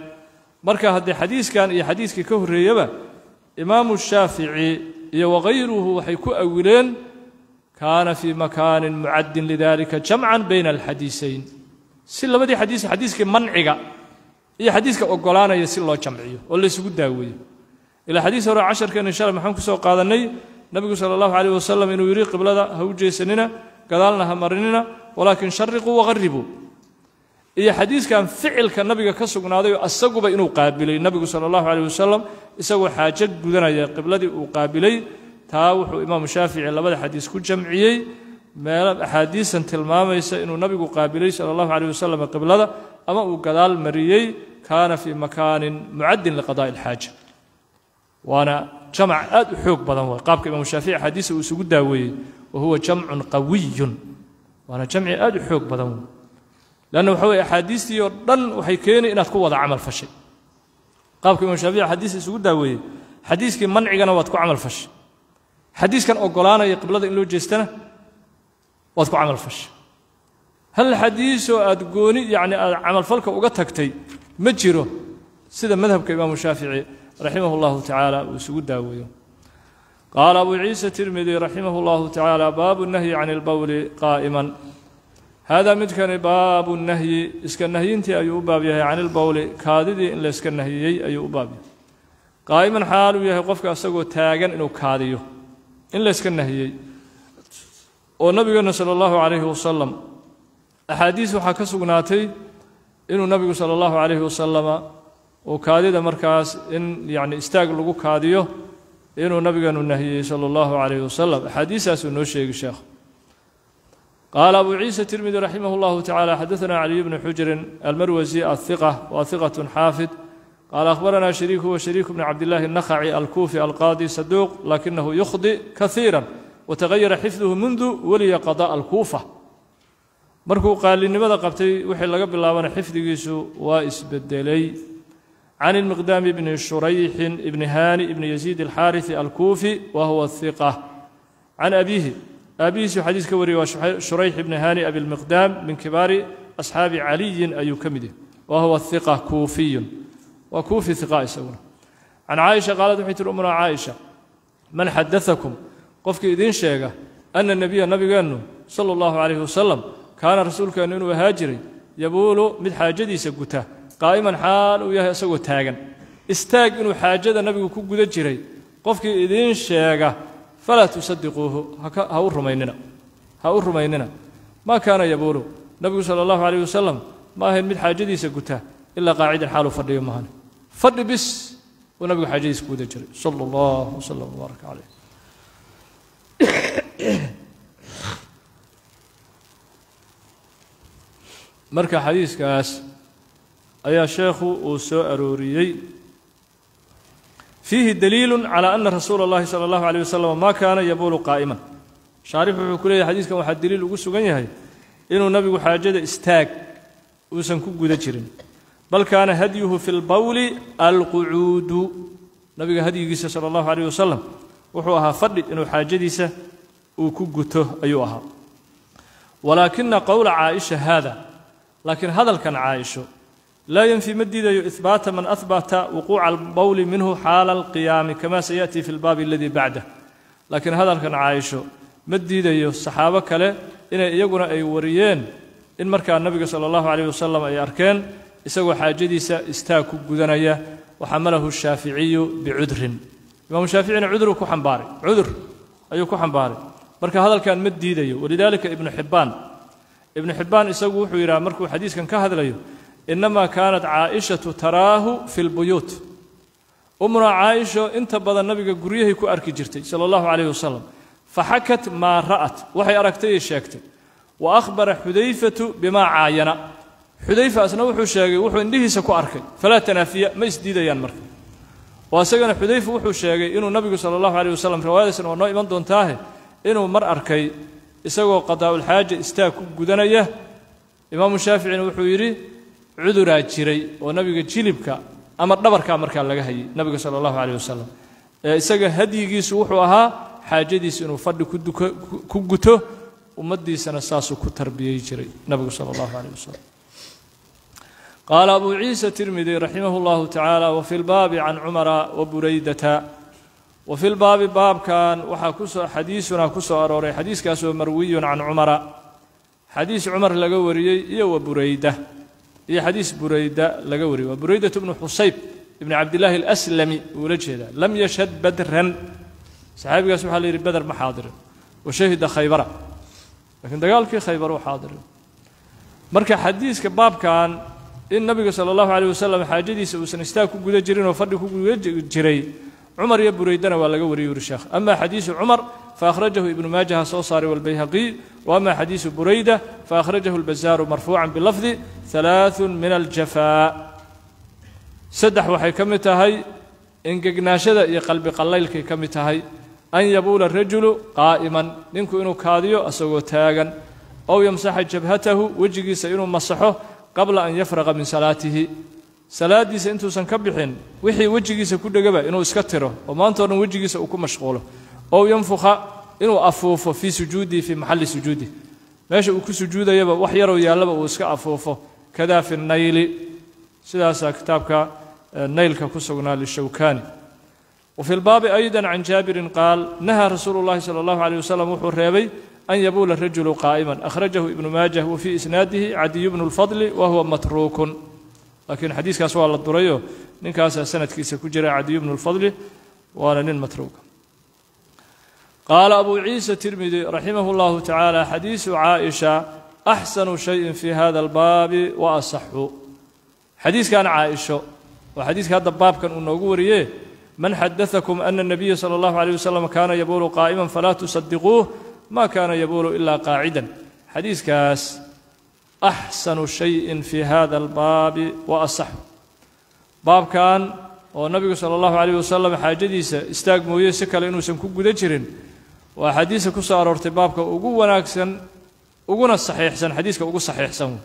Marka haddee xadiiskan iyo xadiiskii ka horreeyaba imaamu shaafici iyo wakayruhu waxay ku awileen kaana fii makaanin mucaddin lidalika jamcan bayna alxadiiseyn si labadii xadiis xadiiska manciga iyo xadiiska ogolaanaya si loo jamciyo oo laysugu daaweeyo. Ilaa xadiis hore casharkeenna insha alla maxaan ku soo qaadannay nabigu sala allahu calayh wasalam inuu yidhi qiblada ha u jeesanina gadaalna ha marinina walaakin shariquu waqaribuu iyo xadiiskan ficilka nabiga ka sugnaaday oo asaguba inuu qaabilay nabigu sala allahu calayh wasalam isagoo xaajo gudanaya qibladii uu qaabilay taa wuxuu imaamu shaafici labada xadiis ku jamciyey meel axaadiisan tilmaamaysa inuu nabigu qaabilay sala allahu calayh wasalam qiblada ama uu gadaal mariyey kaana fii makaanin mucaddin liqadaa'i alxaaja waana jamac aad u xoog badan waay. Qaabka imaamu shaafici axaadiisa uu isugu daaweeyey wa huwa jamcun qawiyun. Waana jamci aad u xoog badan wey leanna waxa weye axaadiistii oo dhan waxay keeni inaad ku wada camal fashay. Qaabka imaamu shaafici axaadiisa isugu daaweeyey xadiiskii mancigana waad ku camal fashay. Xadiiskan ogolaanaya qiblada in loo jeestana waad ku camal fashay hal xadiisoo aad gooni yacni aad camalfalka uga tagtay ma jiro sida madhabka imaamu shaafici raximah allahu tacaala uu isugu daaweeyo qaala abu ciisa tirmidi raximah allahu tacaala baabu nahyi can ilbowli qaa'iman. Haadaa midkani baabu nahyi iska nahyintii ayuu u baab yahay can ilbowli kaadidii in layska nahiyey ayuu u baab yahay. Qaa'iman xaal uu yahay qofka isagoo taagan inuu kaadiyo in layska nahiyey oo nabigeenna sala allahu calayhi wasalam axaadiis waxaa ka sugnaatay inuu nabigu sala allahu calayhi wasalama uu kaadida markaas in yacni istaag lagu kaadiyo inuu nabigeenu nahiyey sala allahu calayhi wasalam axaadiistaasuu noo sheegi sheekh قال أبو عيسى الترمذي رحمه الله تعالى حدثنا علي بن حجر المروزي الثقة وثقة حافظ قال أخبرنا شريك وشريك بن عبد الله النخعي الكوفي القاضي صدوق لكنه يخطئ كثيرا watagayara xifduhu mundu weliya qadaa alkuufa markuu qaalinimada qabtay wixii laga bilaabana xifdigiisu waa isbedelay. Can ilmiqdaami bni shurayxin ibni haani ibni yasiid alxaarisi alkuufi wa huwa hiqa can abiihi aabihiisuu xadiis ka wariyey waa shurayx ibni haani abilmiqdaam min kibaari asxaabi caliyin ayuu ka mid yahy wa huwa hiqa kuufiyun. Waa kuufi hiqa isaguna. Can caaisha qaalad waxay tiri umuna caaisha man xadaakum qofkii idiin sheega ana nebiya nabigeennu sala allahu calayhi wasalam kaana rasuulkeennu inuu ahaa jiray yabuulu mid xaajadiisa guta qaa'iman xaal uu yahay isagoo taagan. Istaag inuu xaajada nabigu ku guda jiray. Qofkii idiin sheega falaa tusadiquuhu ha u rumaynina ha u rumaynina. Maa kaana yabuulu nabigu sala allahu calayh wasalam ma ahayn mid xaajadiisa guta ilaa qaacidan xaaluu fadhiyo maahan fadhi bis uu nabigu xaajadiisa ku guda jiray. Sala allahu wasalam wbaaraka caleyh marka xadiiskaas ayaa sheekhu uu soo arooriyey fiihi daliilu calى ana rasuula اllahi salى اllahu عalيه wasalam ma kaana yabuulu qaa'iman shaarix wuxuu ku leeyahy xadiiskan waxaa daliil ugu sugan yahay inuu nabigu xaajada istaag uusan ku guda jirin bal kaana hadyuhu fi اlbowli alqucuudu nabiga hadyigiisa salى اllahu عalيه wasalam wuxuu ahaa fadhi inuu xaajadiisa uu ku guto ayuu ahaa. Walaakina qowla caaisha haada laakiin hadalkan caaisho laa yanfi ma diidayo ihbaata man ahbata wuquuca albowli minhu xaala alqiyaami kama sayaأtii fi lbaabi aladii bacdah. Laakiin hadalkan caaisho ma diidayo saxaabo kale inay iyaguna ay wariyeen in markaa nabiga sala allahu calayh wasalam ay arkeen isagoo xaajadiisa istaag ku gudanaya waxamalahu shaaficiyu bicudrin imaamu shaaficina cuduruu ku xambaaray. Cudur ayuu ku xambaaray. Marka hadalkan ma diidayo. Walidaalika ibnu xibbaan. Ibnu xibbaan isagu wuxuu yidhaha markuu xadiiskan ka hadlayo inamaa kaanat caaishatu taraahu fi lbuyuut umuna caaisho inta badan nabiga guryahay ku arki jirtay sala allahu calayh wasalam faxakat maa ra'at. Waxay aragtay ay sheegtay. Wa akhbara xudayfatu bimaa caayana. Xudayfa asna wuxuu sheegay wuxuu indhihiisa ku arkay. Falaa tanaafiya ma isdiidayaan marka oo isagana xudayfa wuxuu sheegay inuu nabigu sala allahu calayh wasalam riwaayadaasna waa noo iman doontaahe inuu mar arkay isagoo qadaa'ulxaaja istaag ku gudanaya. Imaamu shaaficina wuxuu yidhi cuduraa jiray oo nabiga jilibka ama dhabarkaa markaa laga hayay nabiga sala allahu calayh wasalam ee isaga hadyigiisu wuxuu ahaa xaajadiisu inuu fadhi ku guto ummaddiisana saasuu ku tarbiyey jiray nabigu sala allahu calayh wasalam qaala abu ciisa tirmidi raximah llahu tacaala wafi lbaabi can cumara wa buraydata wa fi lbaabi baabkan waxaa ku soo xadiisunaa ku soo arooray xadiiskaasoo marwiyun can cumara xadiis cumar laga wariyey iyo wa burayda iyo xadiis burayda laga wariyey waa buraydatu bnu xusayb ibni cabdillaahi alaslami uula jeedaa lam yashhad badran saxaabigaas waxaa la yidhi beder ma xaadirin wa shahida khaybara lakiin dagaalkii khaybar u xaadirin marka xadiiska baabkan in nabiga sala allahu calayh wasalam xaajadiisa uusan istaag ku guda jirinoo fadhi ku guda jiray cumar iyo buraydana waa laga wariyey uri sheekh ama xadiisu cumar faahrajahu ibnu maajaha soo saaray walbayhaqiy wa ama xadiisu burayda faakhrajahu albazaaru marfuucan bilafdi halaaثun min aljafaa. Saddex waxay ka mid tahay ingegnaashada iyo qalbi qallaylkay ka mid tahay. An yabuula arajulu qaa'iman ninku inuu kaadiyo asagoo taagan. Ow yamsaxa jabhatahu wejigiisa inuu masaxo qabla an yafraqa min salaatihi. Salaadiisa intuusan ka bixin wixii wejigiisa ku dhegaba inuu iska tiro oo maanta dhan wejigiisa uu ku mashquulo. Ow yanfukha inuu afuufo fii sujuudihi fii maxalli sujuudi. Meesha uu ku sujuudayaba wax yaroo yaallaba uu iska afuufo. Kadaa fi nayli. Sidaasaa kitaabka naylka ku sugnaa lishawkaani. Wa fi lbaabi ayda can jaabirin qaal nahaa rasuulu llahi sala allahu calayh wasalam wuxuu reebay رسول الله صلى الله عليه وسلم وحو ريبي أن يبول الرجل قائما أخرجه ابن ماجه وفي إسناده عدي بن الفضل وهو متروك لكن حديث كاس والله الدريو من كاس سنة كيس كجرى عدي بن الفضل وانا نين متروك قال أبو عيسى الترمذي رحمه الله تعالى حديث عائشة أحسن شيء في هذا الباب وأصح حديث كان عائشة وحديث هذا الباب كان أنه من حدثكم أن النبي صلى الله عليه وسلم ma kaana yabuulu ilaa qaacidan. Xadiiskaas axsanu shayin fii hada albaabi wa asaxu. Baabkan oo nabigu sala allahu calayh wasalam xaajadiisa istaag mooye si kale inuusan ku guda jirin waa xadiisa ku soo aroortay baabka ugu wanaagsan uguna saxiixsan xadiiska ugu saxiixsan.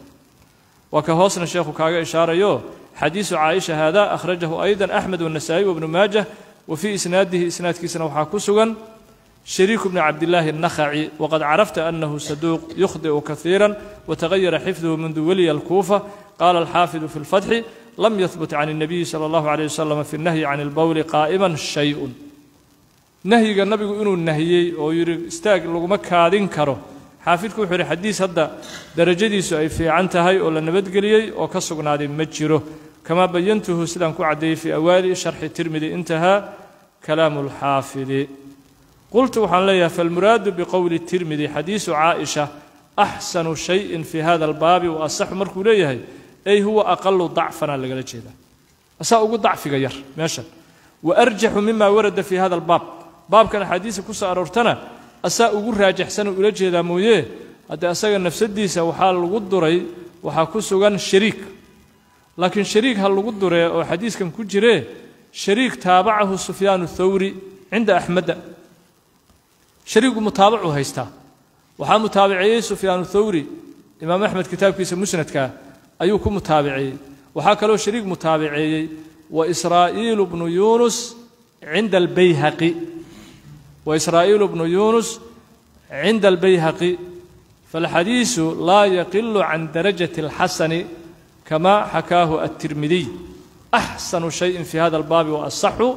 Wa ka hoosna sheekhu kaaga ishaarayo xadiisu caaisha haada akhrajahu aydan axmed wanasaa'i wabnu maajah wa fii isnaadihi isnaadkiisana waxaa ku sugan شريك بن عبد الله النخعي وقد عرفت أنه صدوق يخطئ كثيرا وتغير حفظه منذ ولي الكوفة قال الحافظ في الفتح لم يثبت عن النبي صلى الله عليه وسلم في النهي عن البول قائما شيء نهي النبي إنه النهي ويري استاق لغما كادين كرو xaafidku wuxuu yidhi xadiis hadda darajadiisu ay fiican tahay oo la nabadgeliyey oo ka sugnaaday ma jiro kamaa bayantuhu sidaan ku caddeeyey fii awaali sharxi tirmidi intahaa kalaamu lxaafidi qultu waxaan leeyahay falmuraadu biqowli tirmidi xadiisu caaisha axsanu shayin fii hada albaabi wa asaxu markuu leeyahay ay huwa aqalu dacfana lagala jeedaa asaa ugu dacfiga yar meeshan. Wa arjaxu mima warada fii hada albaab. Baabkan axaadiisa ku soo aroortana asaa ugu raajaxsan ula jeedaa mooye haddee asaga nafsadiisa waxaa lagu duray waxaa ku sugan shariik. Laakiin shariik ha lagu duree oo xadiiskan ku jiree shariik taabacahu sufyaanu thawri cinda axmedda shariigu mutaabacu haystaa waxaa mutaabiciyey sufyaan thawri imaam axmed kitaabkiisa musnadkaa ayuu ku mutaabiciyey. Waxaa kaloo shariig mutaabiceeyey wa israa'iilu bnu yuunus cinda albayhaqi. Wa israa'iilu bnu yuunus cinda albayhaqi. Faalxadiisu laa yaqilu can darajati alxasani kama xakaahu altirmidiy axsanu shayin fii hada albaabi wa asaxu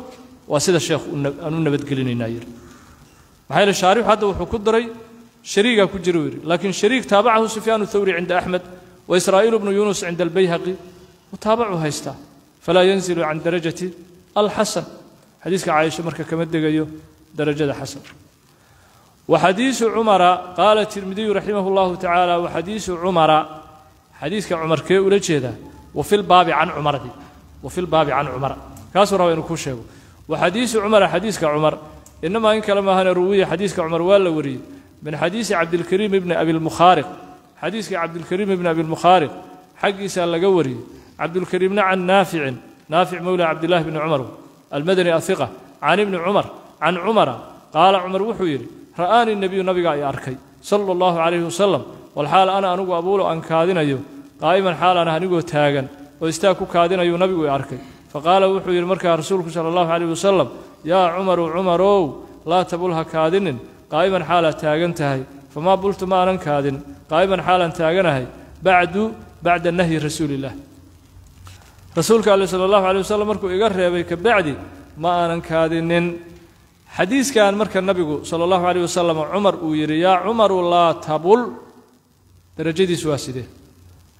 waa sida sheekh aan u nabadgelinaynaayiri maxaa yeele shaarixu hadda wuxuu ku daray shariigaa ku jira u yidhi laakiin shariik taabacahu sufyaan thawri cinda axmed wa israa'iil bnu yunus cinda albayhaqi mutaabacu haystaa falaa yanzilu can darajati alxasan xadiiska caaisha marka kama degayo darajada xasan وxadiiثu cumara qaala tirmidiyu raximah اllahu tacaala waxadiiثu cumara xadiiska cumarkee ula jeedaa wafi lbaabi can cumardi wafi lbaabi can cumara kaasuu raba inuu kuu sheego waxadiiثu cumara xadiiska cumar inamaa in kale maahane ruwiya xadiiska cumar waa la wariyey min xadiisi cabdilkariim ibni abilmukhaariq xadiiska cabdilkariim ibni abilmukhaariq xaggiisaa laga wariyey cabdulkariimna can naaficin naafic mowla cabdillahi bni cumar almadani ahiqa can ibni cumar can cumara qaala cumar wuxuu yidhi ra'aanii nebiyu nabiga ay arkay sala allahu calayhi wasalam walxaal ana anigu abuulo aan kaadinayo qaa'iman xaal aan anigoo taagan oo istaag ku kaadinayu nabigu i arkay faqaala wuxuu yidhi markaa rasuulku sala allahu calayh wasalam yaa cumaru cumarow laa tabul ha kaadinin. Qaa'iman xaalaad taagan tahay. Famaa bultu ma aanan kaadin. Qaa'iman xaalaan taaganahay. Bacdu bacda nahyi rasuuliillah rasuulka alle sala allahu alay wasalam markuu iga reebay ka bacdi ma aanan kaadinin. Xadiiskan marka nabigu sala allahu aleyh wasalam cumar uu yidhi yaa cumaru laa tabul. Darajadiisu waa sidee?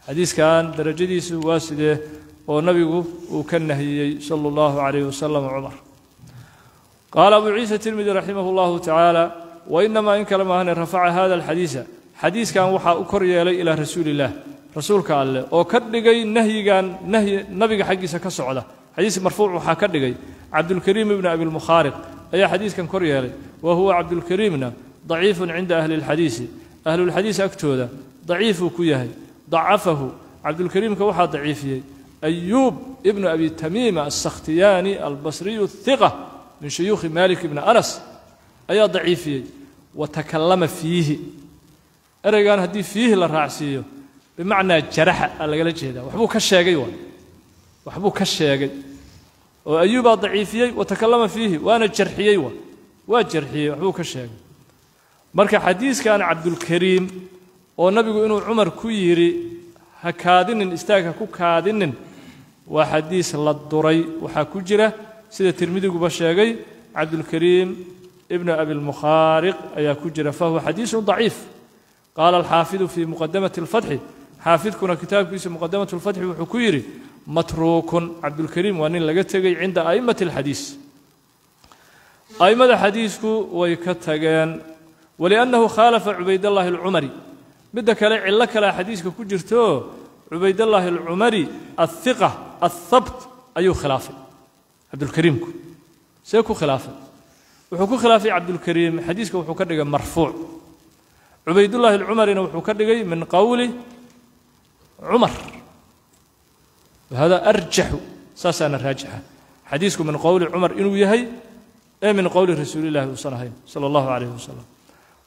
Xadiiskan darajadiisu waa sidee? Oo nabigu uu ka nahiyey sala allahu calayh wasalam cumar qaala abu ciisa tirmidi raximah اllahu tacaala wainamaa in kale maahane rafaca hada alxadiisa xadiiskan waxaa u kor yeelay ilaa rasuuli illaah rasuulka alleh oo ka dhigay nahyigan nahyi nabiga xaggiisa ka socda xadiis marfuuc waxaa ka dhigay cabdulkariim ibni abilmukhaariq ayaa xadiiskan kor yeelay wa huwa cabdulkariimna daciifun cinda ahli اlxadiisi ahlulxadiis agtooda daciifuu ku yahay dacafahu cabdulkariimka waxaa daciifiyey ayuub ibnu abi tamiima alsakhtiyaani albasriyu hiqa min shuyuukhi malik ibni anas ayaa daciifiyey wa takallama fiihi. Ereygan haddii fiihi la raacsiiyo bimacnaa jaraxa aa lagala jeedaa. Waxbuu ka sheegay waa waxbuu ka sheegay. Oo ayuubaa daciifiyey wa fiihi. Waana jarxiyey waa waa jarxiyey waxbuu ka sheegay. Marka xadiiskan cabdulkariim oo nabigu inuu cumar ku yidhi ha kaadinin istaag ha ku kaadinin waa xadiis la duray. Waxaa ku jira sida tirmidiguba sheegay cabdulkariim ibnu abilmukhaariq ayaa ku jira fahuwa xadiisun daciif. Qaala alxaafidu fii muqadamati alfatxi xaafidkuna kitaabkiisa muqadamat lfatxi wuxuu ku yidhi matruukun cabdulkariim waa nin laga tegey cinda a'immati alxadiis. A'immada xadiisku way ka tageen waliannahu khaalafa cubaydallahi alcumari. Midda kale cillo kalea xadiiska ku jirto cubaydallaahi alcumari alhiqa althabt ayuu khilaafay cabdulkariimku see ku khilaafay. Wuxuu ku khilaafay cabdulkariim xadiiska wuxuu ka dhigay marfuuc. Cubaydullaahi alcumarina wuxuu ka dhigay min qowli cumar. Wahada arjaxu saasaana raajixa xadiisku min qowli cumar inuu yahay ee min qowli rasuulillahi uusan ahayn sala allahu calayhi wasalam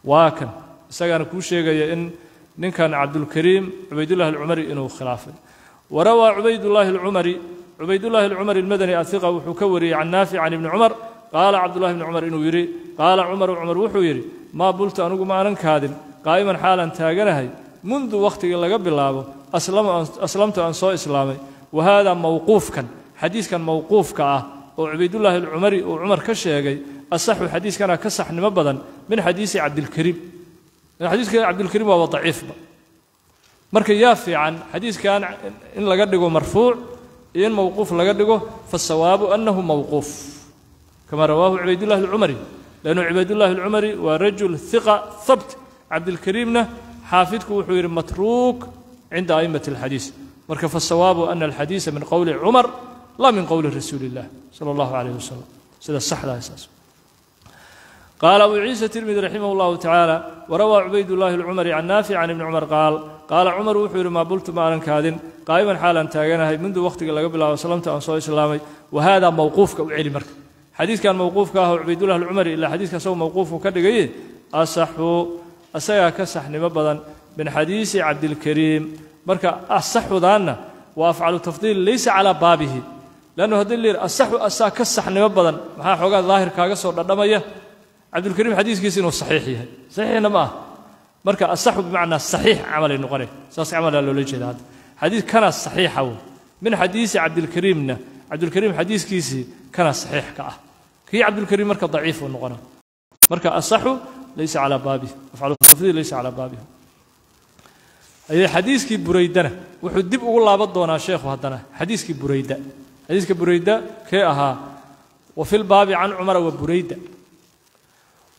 waa kan. Isagaana kuu sheegaya in ninkan cabdulkariim cubaydullahi alcumari inuu khilaafay. Warawaa cubaydullaahi alcumari cubaydullaahi alcumari almadani ahiqa wuxuu ka wariyey can naafic can ibni cumar qaala cabdullahi bni cumar inuu yidhi qaala cumaru cumar wuxuu yidhi maa bultu anigu ma aanan kaadin qaa'iman xaalan taaganahay mundu wakhtigii laga bilaabo aslamtu aan soo islaamay wa haadaa mawquufkan xadiiskan mawquufka ah oo cubaydullaahi alcumari uu cumar ka sheegay asaxu xadiiskana ka saxnimo badan min xadiisi cabdilkariim xadiiska cabdilkariim waaba daciifba. Marka yaa fiican xadiiskan in laga dhigo marfuuc in mawquuf laga dhigo fasawaabu annahu mawquuf. Kama rawaahu cubaydullahi alcumari. Lannu cubaydullahi alcumari waa rajul hiqa habt cabdilkariimna xaafidku wuxuu yidhi matruuk cinda a'immati alxadiis marka fasawaabu ana alxadiisa min qowli cumar laa min qowli rasuuli illah sala allahu calayh wasalam sida saxdaa saas. Qaala abu ciisa tirmidi raximah llahu tacaala warawaa cubaydullaahi alcumari can naafic can ibni cumar qaal qaala cumar wuxuu yidhi maa bultu ma aanan kaadin qaa'iman xaalaan taaganahay mundu wakhtiga laga bilaabo salamta aan soo islaamay wa haadaa mawquufka u celi marka xadiiskan mawquufka ah oo cubaydullahi alcumari ilaa xadiiska asagoo mawquufku ka dhigaye asaxu asagaa ka saxnimo badan min xadiisi cabdilkariim marka asaxudaanna waa afcalu tafdiil laysa calaa baabihi leannu haddii la yidhi asaxu asaa ka saxnimo badan maxaa xoogaa daahir kaaga soo dhadhamaya cabdulkariim xadiiskiisa inuu saxiix yahay. Saxiixna ma ah marka asaxu bimacnaa saxiix camalay noqonay saas camalaa loola jeeda hadda. Xadiis kana saxiixa wey min xadiisi cabdilkariimna cabdilkariim xadiiskiisii kana saxiix ka ah. Kii cabdilkariim marka daciif uu noqona marka asaxu laysa calaa baabih afcalu laysa calaa baabih ayay xadiiskii buraydana wuxuu dib ugu laaban doonaa sheekhu haddana xadiiskii burayda xadiiska burayda kee ahaa? Wa fi lbaabi can cumara wa burayda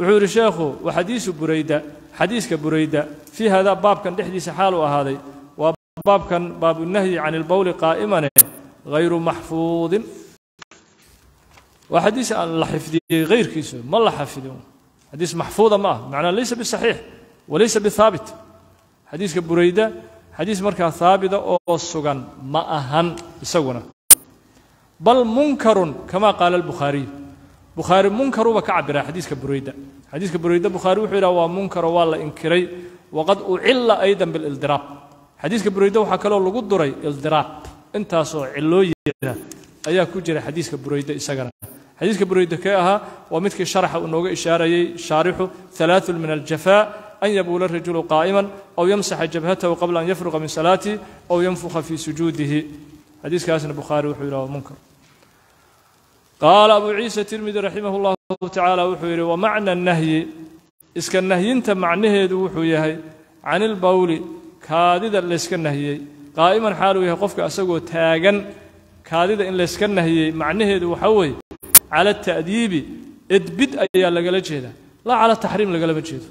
wuxuu yidhi sheekhu wa xadiisu burayda xadiiska burayda fii hada baabkan dhexdiisa xaal uu ahaaday. Waa baabkan baabunahyi can ilbowli qaa'imane hayru maxfuudin. Waa xadiis aan la xifdiyey hayrkiisu ma la xafidin. Xadiis maxfuuda ma ah macnaa laysa bisaxiix walaysa bithaabit. Xadiiska burayda xadiis markaa haabita oo sugan ma ahan isaguna. Bal munkarun kama qaala albukhaariy bukhaari munkaruba ka cabiraa xadiiska burayda. Xadiiska burayda bukhaari wuxuu yidhaha waa munkaro waa la inkiray waqad ucilla aydan bilildiraab xadiiska burayda waxaa kaloo lagu duray ildiraab intaasoo cilooyina ayaa ku jira xadiiska burayda isagana. Xadiiska burayda kee ahaa? Waa midkii sharaxa uu nooga ishaarayey shaarixu halaaثun min aljafaa an yabuula rajulu qaa'iman aw yamsaxa jabhatahu qabla an yafruqa min salaatihi aw yanfukha fii sujuudihi. Xadiiskaasna bukhaari wuxuu yidhaha waa munkar qaala abu ciisa tirmidi raximah اllahu tacaala wuxuu yidhi wamacna nahyi? Iska nahyinta macnaheedu wuxuu yahay can ilbowli kaadida layska nahiyey qaa'iman xaaluu yahay qofka asagoo taagan kaadida in layska nahiyey macnaheedu waxaa weeye cala ta'diibi edbid ayaa lagala jeedaa laa cala taxriim lagalama jeedo.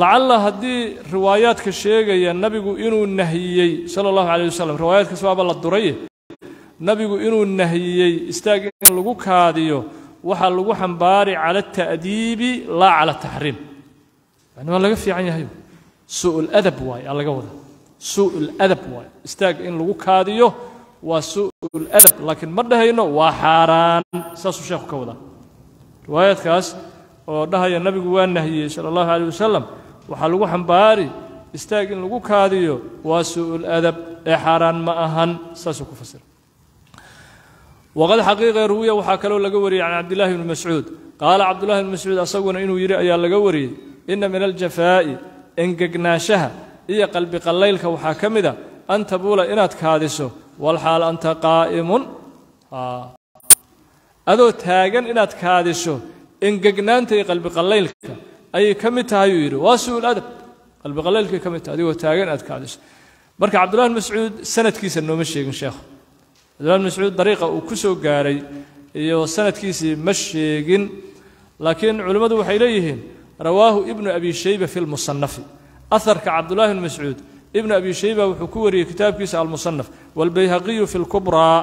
Lacalla haddii riwaayaadka sheegaya nabigu inuu nahiyey sala allahu calayh wasalam riwaayaadkaas waaba la duraye nabigu inuu nahiyey istaag in lagu kaadiyo waxaa lagu xambaari cala ta'diibi laa cala taxriim yani waa laga fiican yahay. Su'ul adab waaye aa laga wada su'ul adab waaye istaag in lagu kaadiyo waa su'ul adab laakiin ma dhahayno waa xaaraan. Saasuu sheekhu ka wadaa. Riwaayaadkaas oo dhahaya nabigu waa nahiyey sala allahu calayh wasalam waxaa lagu xambaari istaag in lagu kaadiyo waa su'ul adab. Ee xaaraan ma ahan saasuu ku fasira waqad xaqiiqa ruwiya waxaa kaloo laga wariyey can cabdillahi bni mascuud qaala cabdullahi bni mascuud asaguna inuu yidhi ayaa laga wariyey inna min aljafaa'i engegnaanshaha iyo qalbi qallaylka waxaa ka mid a an tabuula inaad kaadiso walxaal anta qaa'imun adoo taagan inaad kaadiso engegnaanta iyo qalbi qallaylka ayay ka mid tahay uu yidhi waa su'ul adab qalbi qallaylkay ka mid tahay adigoo taagan inaad kaadiso marka cabdullahi bni mascuud sanadkiisa nooma sheegin sheekhu cabdullahi bn mascuud dariiqa uu ku soo gaaray iyo sanadkiisii ma sheegin laakiin culimmadu waxay leeyihiin rawaahu ibnu abi shayba fi lmusanafi aharka cabdullahi bn mascuud ibnu abi shayba wuxuu ku wariyey kitaabkiisa almusanaf waalbayhaqiyu fi lkubraa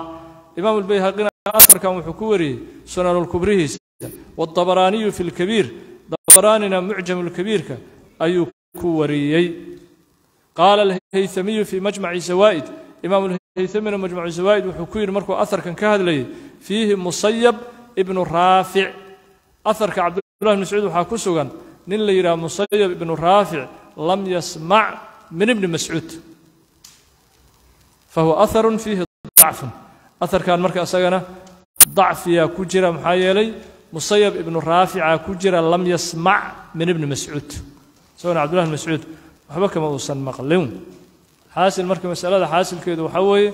imaam albayhaqina aharkan wuxuu ku wariyey sunanulkubrihiisa waaldabaraaniyu fi lkabiir dabaraanina mucjamu lkabiirka ayuu ku wariyey. Qaala alhaythamiyu fi majmaci zawaa'id imaam haytamina majmucu zawaa'id wuxuu ku yidhi markuu aharkan ka hadlayay fiihi musayab ibnu raafic aharka cabdullahi bn mascuud waxaa ku sugan nin la yidhaha musayab ibnu raafic lam yasmac min ibni mascuud. Fahuwa aharun fiihi dacfun aharkan marka isagana dacfiyaa ku jira maxaa yeelay musayab ibnu raafica ku jira lam yasmac min ibni mascuud. Isagona cabdullahi bn mascuud waxba kama uusan maqlin xaasil marka masalada xaasilkeedu waxaa weeye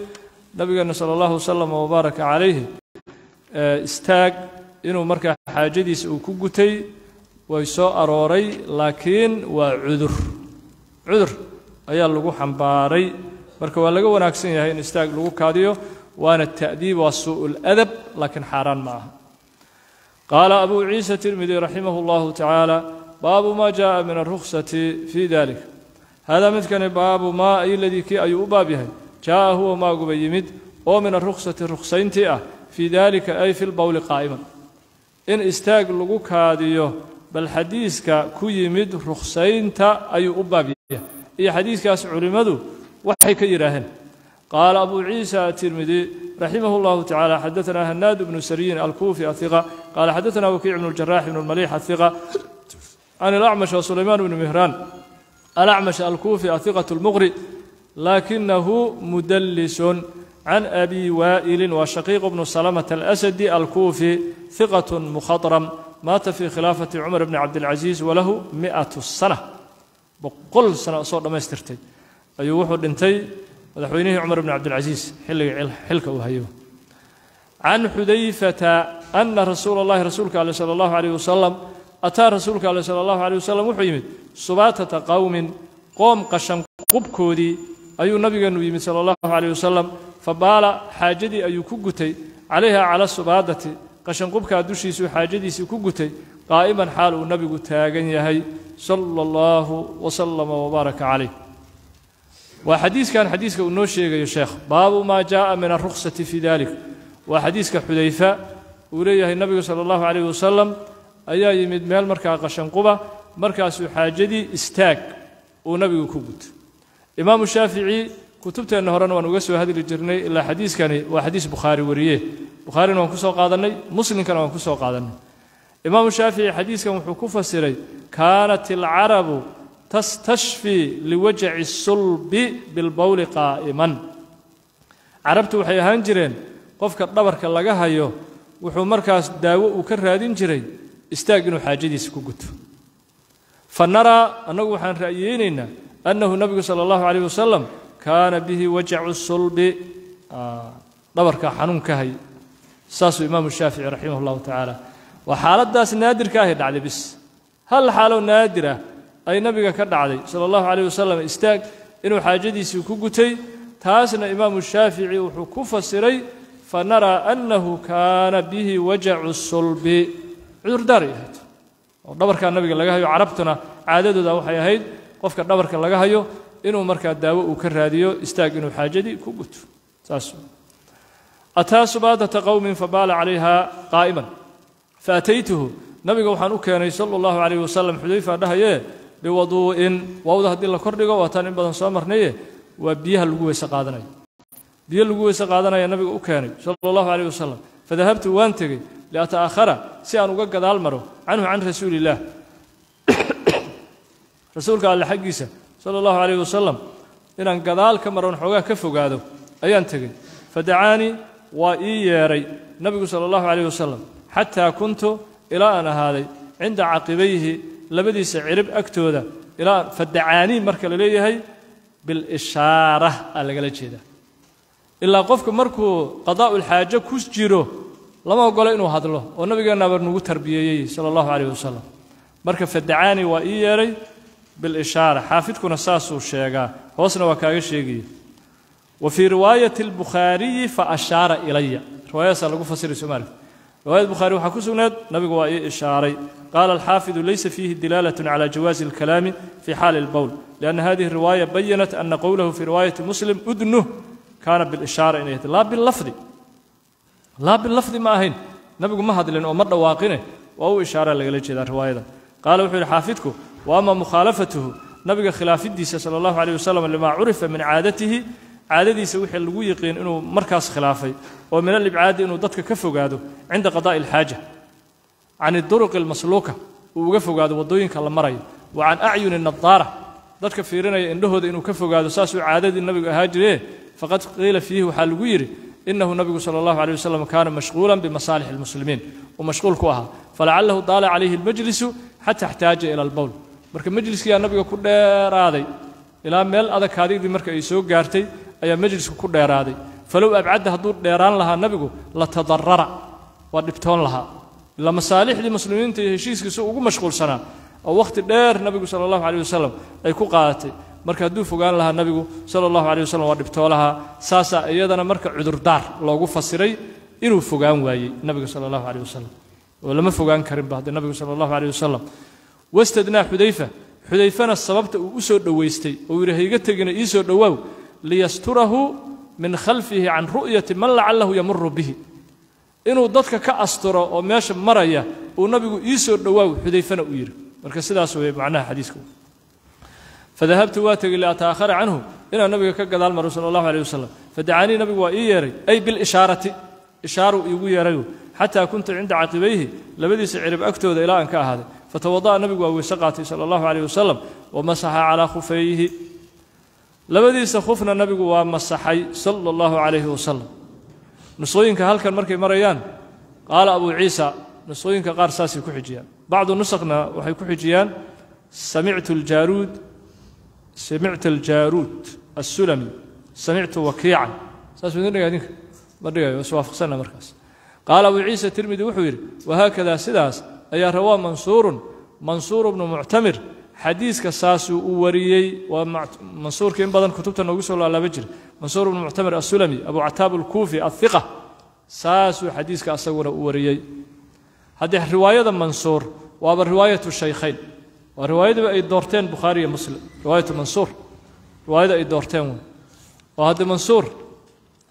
nabigeena sala allahu wasalam wabaaraka calayhi istaag inuu markaa xaajadiisa uu ku gutay way soo arooray laakiin waa cudur. Cudur ayaa lagu xambaaray. Marka waa laga wanaagsan yahay in istaag lagu kaadiyo waana ta'diib waa suu'ul adab laakiin xaaraan ma aha. Qaala abu ciisa tirmidi raximahu allahu tacaala baabu ma jaءa min alruksati fi dalik haadaa midkani baabu maa ay ladii kii ayuu u baab yahay. Jaa'a huwa maaguba yimid oo min aruksati ruksayntii ah fii dalika ay fi lbowli qaa'iman. In istaag lagu kaadiyo bal xadiiska ku yimid ruksaynta ayuu u baab yahay. Iyo xadiiskaas culimmadu waxay ka yidhaaheen qaala abu ciisa atirmidi raximah اllahu tacala xadaana hanaad bnu sariyin alkuufi aiqa qaala xadaana wakiic bnu jaraax bnu malix aiqa can ilacmash wa sulaymaan bnu mihraan الأعمش الكوفي الثقة المغري لكنه مدلس عن أبي وائل وشقيق بن سلمة الأسدي الكوفي ثقة مخضرم maata fii khilaafati cumar bni cabdilcasiis walahu mi'atu sana boqol sano soo dhammaystirtay ayuu wuxuu dhintay madaxweynihii cumar bni cabdilcasiis xilliga xilka uu hayo can xudayfata ana rasuula allahi rasuulka ale sala allahu alayh wasalam ataa rasuulka ale sala allahu alayh wasalam wuxuu yimid subaatata qowmin qoom qashan qubkoodii ayuu nabigeenu yimid sala allahu alayh wasalam fabaala xaajadii ayuu ku gutay calayha cala subaadati qashanqubkaa dushiisuu xaajadiisii ku gutay qaa'iman xaal uu nabigu taagan yahay sala allahu wasalama wabaaraka calayh waa xadiiskan xadiiska uu noo sheegayo sheekh baabu maa jaaa min alruksati fi dalik waa xadiiska xudayfa uu leeyahay nabigu sala allahu calayh wasalam ayaa yimid meel markaa qashanquba markaasuu xaajadii istaag uu nabigu ku guto imaamu shaafici kutubteenna horena waan uga soo hadli jirnay ilaa xadiiskani waa xadiis bukhaari wariye bukhaarina waan ku soo qaadannay muslimkana waan ku soo qaadannay imaamu shaafici xadiiskan wuxuu ku fasiray kaanat alcarabu tastashfii liwajaci sulbi bilbowli qaa'iman. Carabtu waxay ahaan jireen qofka dhabarka laga hayo wuxuu markaas daawo uu ka raadin jiray istaag inuu xaajadiisa ku guto fa naraa annagu waxaan ra'yeynaynaa annahu nabigu sala allahu calayh wasalam kaana bihi wajacu sulbi. Dhabarka xanuun ka hay saasuu imaamu shaafici raximah allahu tacaala waa xaaladdaas naadirka ahi dhacday bis. Hal xaaloo naadir ah ay nabiga ka dhacday sala allahu calayh wasalam istaag inuu xaajadiisii ku gutay. Taasna imaamu shaafici wuxuu ku fasiray fa naraa annahu kaana bihi wajacu sulbi cudurdaaray ahayd. Oo dhabarkaa nabiga laga hayo carabtuna caadadooda waxay ahayd qofka dhabarka laga hayo inuu markaa daawo uu ka raadiyo istaag inuu xaajadii ku guto. Saas. Ataa subaadata qowmin fabaala calayha qaa'iman. Faataytuhu nabiga waxaan u keenay sala allahu calayh wasalam xudayfa dhahayee biwaduu'in waawda haddii la kordhigo waataan in badan soo marnaye waa biyaha lagu weyse qaadanayo biyo lagu weyse qaadanaya nabiga u keenay sala allahu calayh wasalam fadahabtu waan tegey liata'akhara si aan uga gadaal maro canhu can rasuuli illaah rasuulka alle xaggiisa sala allahu calayh wasalam inaan gadaal ka maroon xoogaa ka fogaado ayaan tegey fadacaanii waa ii yeedhay nabigu sala allahu calayh wasalam xataa kuntu ilaa aan ahaaday cinda caqibayhi labadiisa cirib agtooda ilaa fadacaanii marka la leeyahay bilishaara aa lagala jeedaa ilaa qofka markuu qadaa'ulxaajo ku jiro lama ogolo inuu hadlo oo nabigeennaaba nugu tarbiyeeyey sala allahu calayh wasalam marka fadacaanii waa ii yeedhay bilishaara xaafidkuna saasuu sheegaa hoosna waa kaaga sheegaya wa fii riwaayati albukhaariyi fa ashaara ilaya riwaayadaasaa lagu fasiray soomaalia riwaayad bukhaari waxaa ku sugnayd nabigu waa ii ishaaray qaala alxaafidu laysa fiihi dilaalatun cala jawaazi alkalaami fi xaali albowl lianna hadihi riwaaya bayanat ana qowlahu fi riwaayati muslim udnuh kaana bilishaara inay laa bilafdi laa bilafdi ma ahayn. Nabigu ma hadlin oo ma dhawaaqine. Waa u ishaara lagala jeedaa riwaayada. Qaala wuxuu yidhi xaafidku wa ama mukhaalafatuhu? Nabiga khilaafidiisa sala allahu calayh wasalam limaa curifa min caadatihi caadadiisa wixii lagu yiqiin inuu markaas khilaafay oo min alibcaadi inuu dadka ka fogaado cinda qadaa'i alxaaja can iduruqi almasluuka uu uga fogaado waddooyinka la marayo wa can acyuni nadaara dadka fiirinaya indhahooda inuu ka fogaado saasuu caadadii nabigu ahaa jiree? Faqad qiila fiihi waxaa lagu yidhi inahu nabigu sala allahu alay wasalam kaana mashquulan bimasaalix almuslimiin uu mashquul ku ahaa falacalahu daala calayhi almajlisu xata اxtaaja ila albowl marka majliskiyaa nabiga ku dheeraaday ilaa meel adag kaadigdii marka ay soo gaartay ayaa majlisku ku dheeraaday falow abcadda hadduu dheeraan lahaa nabigu la tadarara waa dhibtoon lahaa ilaa masaalixdii muslimiinta iyo heshiiskiisa ugu mashquulsanaa oo wakhti dheer nabigu sala allahu caleyh wasalam ay ku qaadatay marka hadduu fogaan lahaa nabigu sala allahu caleyh wasalam waa dhibtoolahaa saasaa iyadana marka cudurdaar loogu fasiray inuu fogaan waayey nabigu sala allahu caleyh wasalam oo lama fogaan karinba haddii nabigu sala allahu caleyh wasalam wastadnaa xudayfa. Xudayfana sababta uu u soo dhowaystay oo yidhi hayga tegina ii soo dhowaaw. Liyasturahu min khalfihi can ru'yati man lacalahu yamuru bihi. Inuu dadka ka asturo oo meesha maraya uu nabigu ii soo dhowaaw xudayfana u yidhi. Marka sidaas weeye macnaha xadiiska fadahabtu waa tegey liataakhara canhu inaan nabiga ka gadaal maro sala allahu aleyh wasalam fadacaanii nabigu waa ii yeeray ay bilishaarati ishaaru iigu yeerayu xataa kuntu cinda caqibayhi labadiisa cirib agtooda ilaa aan ka ahaaday fatawada'a nabigu waa weyse qaatay sala allahu aleyh wasalam wamasaxa calaa khufayhi labadiisa khufna nabigu waa masaxay sala allahu calayhi wasalam nusooyinka halkan markay marayaan qaala abuu ciisa nusooyinka qaar saasay ku xijiyaan bacdu nusakna waxay ku xijiyaan samictu اljaaruud samictu aljaaruud الsulami samictu wakiican saasuu idin dhigaya idinka ma dhigayo iswaafaqsanna markaas qaala abu ciisa tirmidi wuxuu yidhi wahaakada sidaas ayaa rawaa mansuurun mansuur bnu muctamir xadiiska saasuu u wariyey waa mansuurka in badan kutubta noogu soo laalaaba jira mansuur bnu muctamir asulami abu cataab alkuufi ahiqa saasuu xadiiska asaguna u wariyey shaykhayn waa riwaayadiiba ay doorteen bukhaari iyo muslim. Riwaayatu mansuur. Riwaayada ay doorteen wey oo haddi mansuur.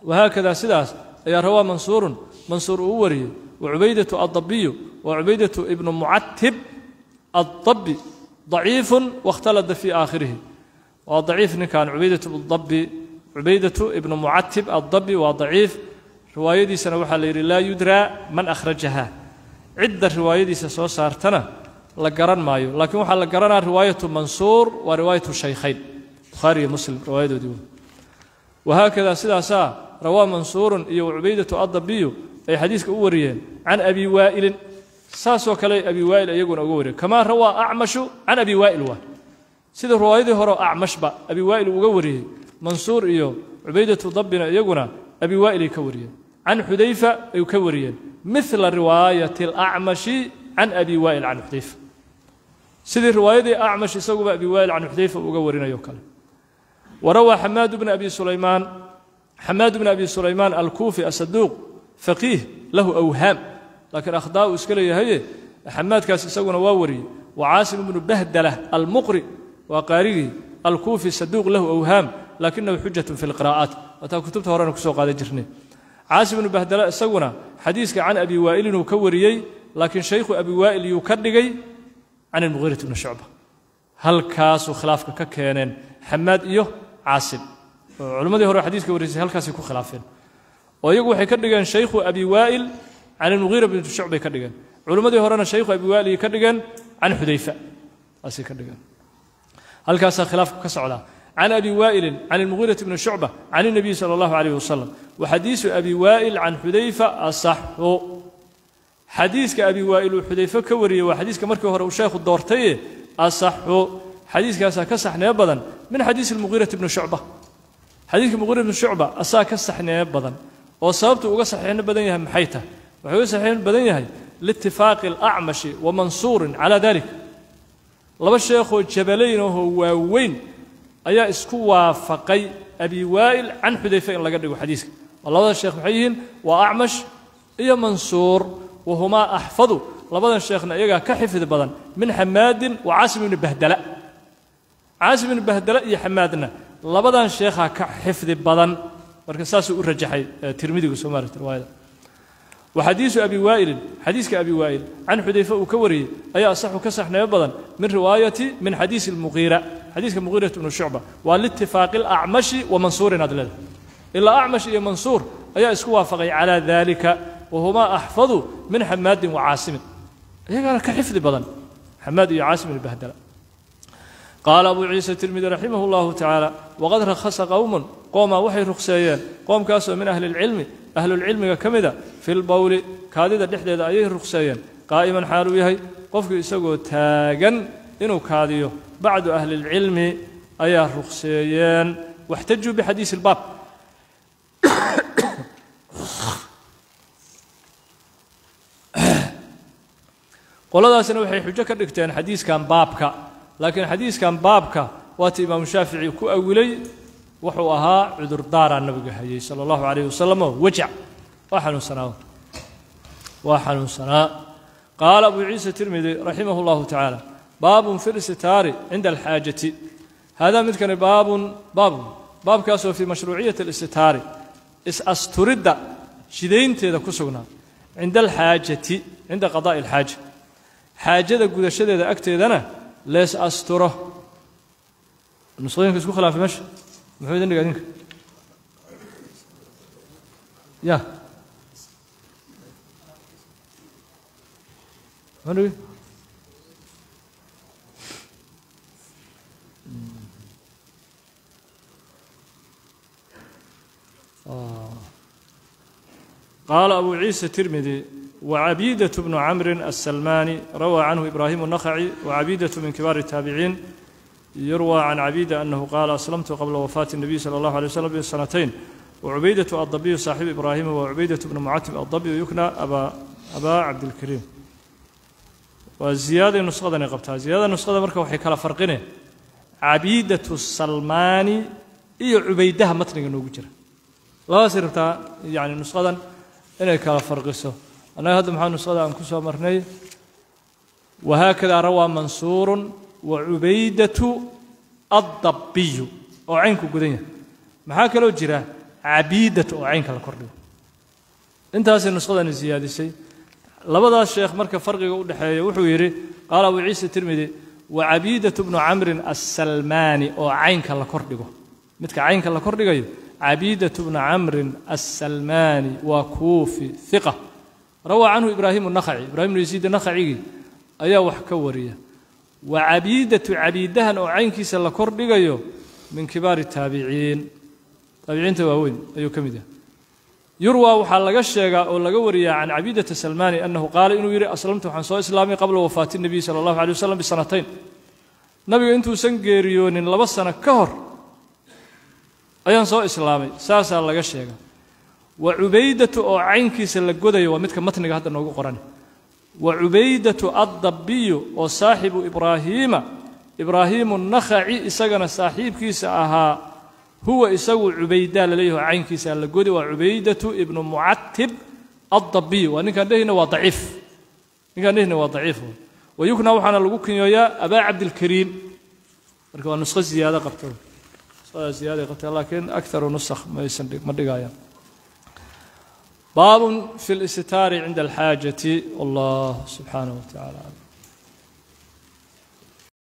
Wahaakada sidaas ayaa rawaa mansuurun. Mansuur uu wariyey. Wa cubaydatu addabiyu wa cubaydatu ibnu mucatib addabi ضaciifu waاkhtalada fii aakhirihi. Waa daciif ninkan cubaydatu dabi cubaydatu ibnu mucatib addabi waa daciif. Riwaayadiisana waxaa la yidhi laa yudraa man akhrajaha cidda riwaayadiisa soo saartana la garan maayo. Laakiin waxaa la garanaa riwaayatu mansuur waa riwaayatu shaykhayn bukhaari iyo muslim riwaayadoodii wey wahaakada sidaasaa rawaa mansuurun iyo cubaydatu addabiyu ay xadiiska u wariyeen can abi waa'ilin. Saasoo kale abi waa'il iyaguna uga wariyeen. Kamaa rawaa acmashu can abi waa'il waa. Sida riwaayadii horeo acmashba abi waa'il uga wariyey. Mansuur iyo cubaydatu dabbina iyaguna abi waa'ilay ka wariyeen. Can xudayfa ay ka wariyeen. Mila riwaayati alacmashi can abi waa'il can xudayfa sidii riwaayadii acmash isaguba abi waa'il can xudayfa uga warinayo kale. Warawaa xamaad bn abi sulaymaan xamaad bn abi sulaymaan alkuufi asaduuq faqiih lahu awhaam laakiin akhdaa uu iska leeyahaye xamaadkaas isaguna waa wariyey. Wa caasim ibnu bahdala almuqri waa qaarigii alkuufi saduuq lahu awhaam laakinahu xujatun fi lqiraa'aat waataa kutubta horena ku soo qaadan jirnay. Caasim ibnu bahdala isaguna xadiiska can abi waa'ilin ka wariyey laakiin shaykhu abi waa'il yuu ka dhigay can ilmugiirati bni shucba halkaasuu khilaafka ka keeneen xamaad iyo caasim oo culimmadii hore xadiiska warisay halkaasay ku khilaafeen oo iyagu waxay ka dhigeen shaykhu abi waa'il can ilmugiira bni shucbay ka dhigeen culimmadii horena shaykhu abi waa'il ay ka dhigeen can xudayfa saasay ka dhigeen halkaasaa khilaafku ka socdaa can abi waa'ilin can ilmugiirati bni shucba can الnabiy salى اllahu alayh wasalam wa xadiisu abi waa'il can xudayfa asaxu xadiiska abi waa'il uu xudayfe ka wariyey waa xadiiska markii hore uu sheekhu doortaye asaxu. Xadiiskaasaa ka saxnee badan min xadiisi almugiirati bni shucba. Xadiiska mugiira bni shucba asaa ka saxnee badan oo sababtu uga saxiixno badan yahay maxay tahay? Wuxuu uga saxiixno badan yahay liitifaaqi alacmashi wa mansuurin calaa dalik laba sheekhoo jabalayn ahoo waaweyn ayaa isku waafaqay abi waa'il can xudayfe in laga dhigo xadiiska. Oo labada sheekh maxay yihiin? Waa acmash iyo mansuur wahumaa axfadu labadan sheekhna iyagaa ka xifdi badan min xamaadin wa caasim ibni bahdala caasim ibni bahdala iyo xamaadna labadan sheekhaa ka xifdi badan marka saasuu u rajaxay tirmidigu soo maaragta riwaayada wa xadiisu abi waa'ilin xadiiska abi waa'il can xudayfe uu ka wariyey ayaa asaxu ka saxneeyo badan min riwaayati min xadiisi almuqiira xadiiska muqiirat ibnu shucba waa liitifaaqi alacmashi wa mansuurin aad leedahay ilaa acmash iyo mansuur ayaa isku waafaqay calaa dalika wahumaa axfadu min xamaadin wa caasimin iyagaana ka xifdi badan xamaad iyo caasim ibn bahdala qaala abu ciisa tirmidi raximah اllahu tacaala waqad rakhasa qowmun qoomaa waxay rukseeyeen qoomkaasoo min ahli اlcilmi ahlulcilmiga ka mida fi lbowli kaadida dhexdeeda ayay rukseeyeen qaa'iman xaaluu yahay qofkii isagoo taagan inuu kaadiyo bacdu ahli اlcilmi ayaa rukseeyeen waxtajuu bixadiisi اlbaab qoladaasina waxay xujo ka dhigteen xadiiskan baabka laakiin xadiiskan baabka waata imaamu shaafici ku awilay wuxuu ahaa cudurdaaraa nabiga hayay sala allahu calayh wasalam oo wajac. Waa xanuunsanaa waa xanuunsanaa. Qaala abu ciisa tirmidi raximah اllahu tacaala baabun fi lsitaari cinda alxaajati. Haadaa midkani baabun baabun baabkaasoo fii mashruuciyati alistitaari is-asturidda jidaynteeda ku sugnaa. Cinda alxaajati cinda qadaa'i alxaaja xaajada gudashadeeda agteedana lees asturo nusqooyinka isku khilaafay meesha muxuu idin dhiga idinka ya qaala abu ciisa tirmidi وعبيدة بن عمرو السلماني روى عنه إبراهيم النخعي وعبيدة من كبار التابعين يروى عن عبيدة أنه قال أسلمت قبل وفاة النبي صلى الله عليه وسلم بسنتين وعبيدة الضبي صاحب إبراهيم وعبيدة بن معتم الضبي يكنى أبا أبا عبد الكريم وزيادة نسخة نقبتها زيادة نسخة مركب وحي كلا فرقنا عبيدة السلماني إي عبيدها متن نوجر لا سرتا يعني نسخة إن كلا فرقسه annaga hadda maxaa nusqada aan ku soo marnay? Wa haakadaa rawaa mansuurun wacubaydatu addabbiyu oo caynku gudan yahay. Maxaa kaloo jira cabiidatu oo caynka la kordhigo intaasay nusqadani siyaadisay. Labadaas sheekh marka farqiga u dhexeeya wuxuu yidhi qaala abu ciisa tirmidi wacabiidatu bnu camrin assalmaani oo caynka la kordhigo. Midka caynka la kordhigayo cabiidatu bnu camrin assalmaani waa kuufi iqa rawaa canhu ibraahimu nakhaci ibrahim bnu yasiid nakhacigii ayaa wax ka wariya. Wa cabiidatu cabiidahan oo caynkiisa la kordhigayo min kibaari taabiciin taabiciinta waaweyn ayuu ka mid yahay. Yurwa waxaa laga sheegaa oo laga wariyaa can cabiidata salmaani annahu qaala inuu yidhi aslamtu waxaan soo islaamay qabla wafaati nebiy sala allahu alay wasalam bisanatayn. Nabiga intuusan geeriyoonin laba sano ka hor ayaan soo islaamay. Saasaa laga sheegaa wa cubaydatu oo caynkiisa la godayo waa midka matniga hadda noogu qoran. Wa cubaydatu addabiyu oo saaxibu ibraahiima ibraahiimu nakhaci isagana saaxiibkiisa ahaa huwa isagu cubaydaa laleeyaho caynkiisa la godi waa cubaydatu ibnu mucatib addabiy waa ninkaan dhehina waa daciif. Ninkaan dhehina waa daciif. Wayukna waxaana lagu kinyooyaa abaa cabdilkariim. Marka waa nusqo ziyaado nusqadaa ziyaada qabta laakiin akaru nusakh maysan ma dhigayaan baab fi اlistitaari cinda alxaajati wallah subxaanaه wa tacaala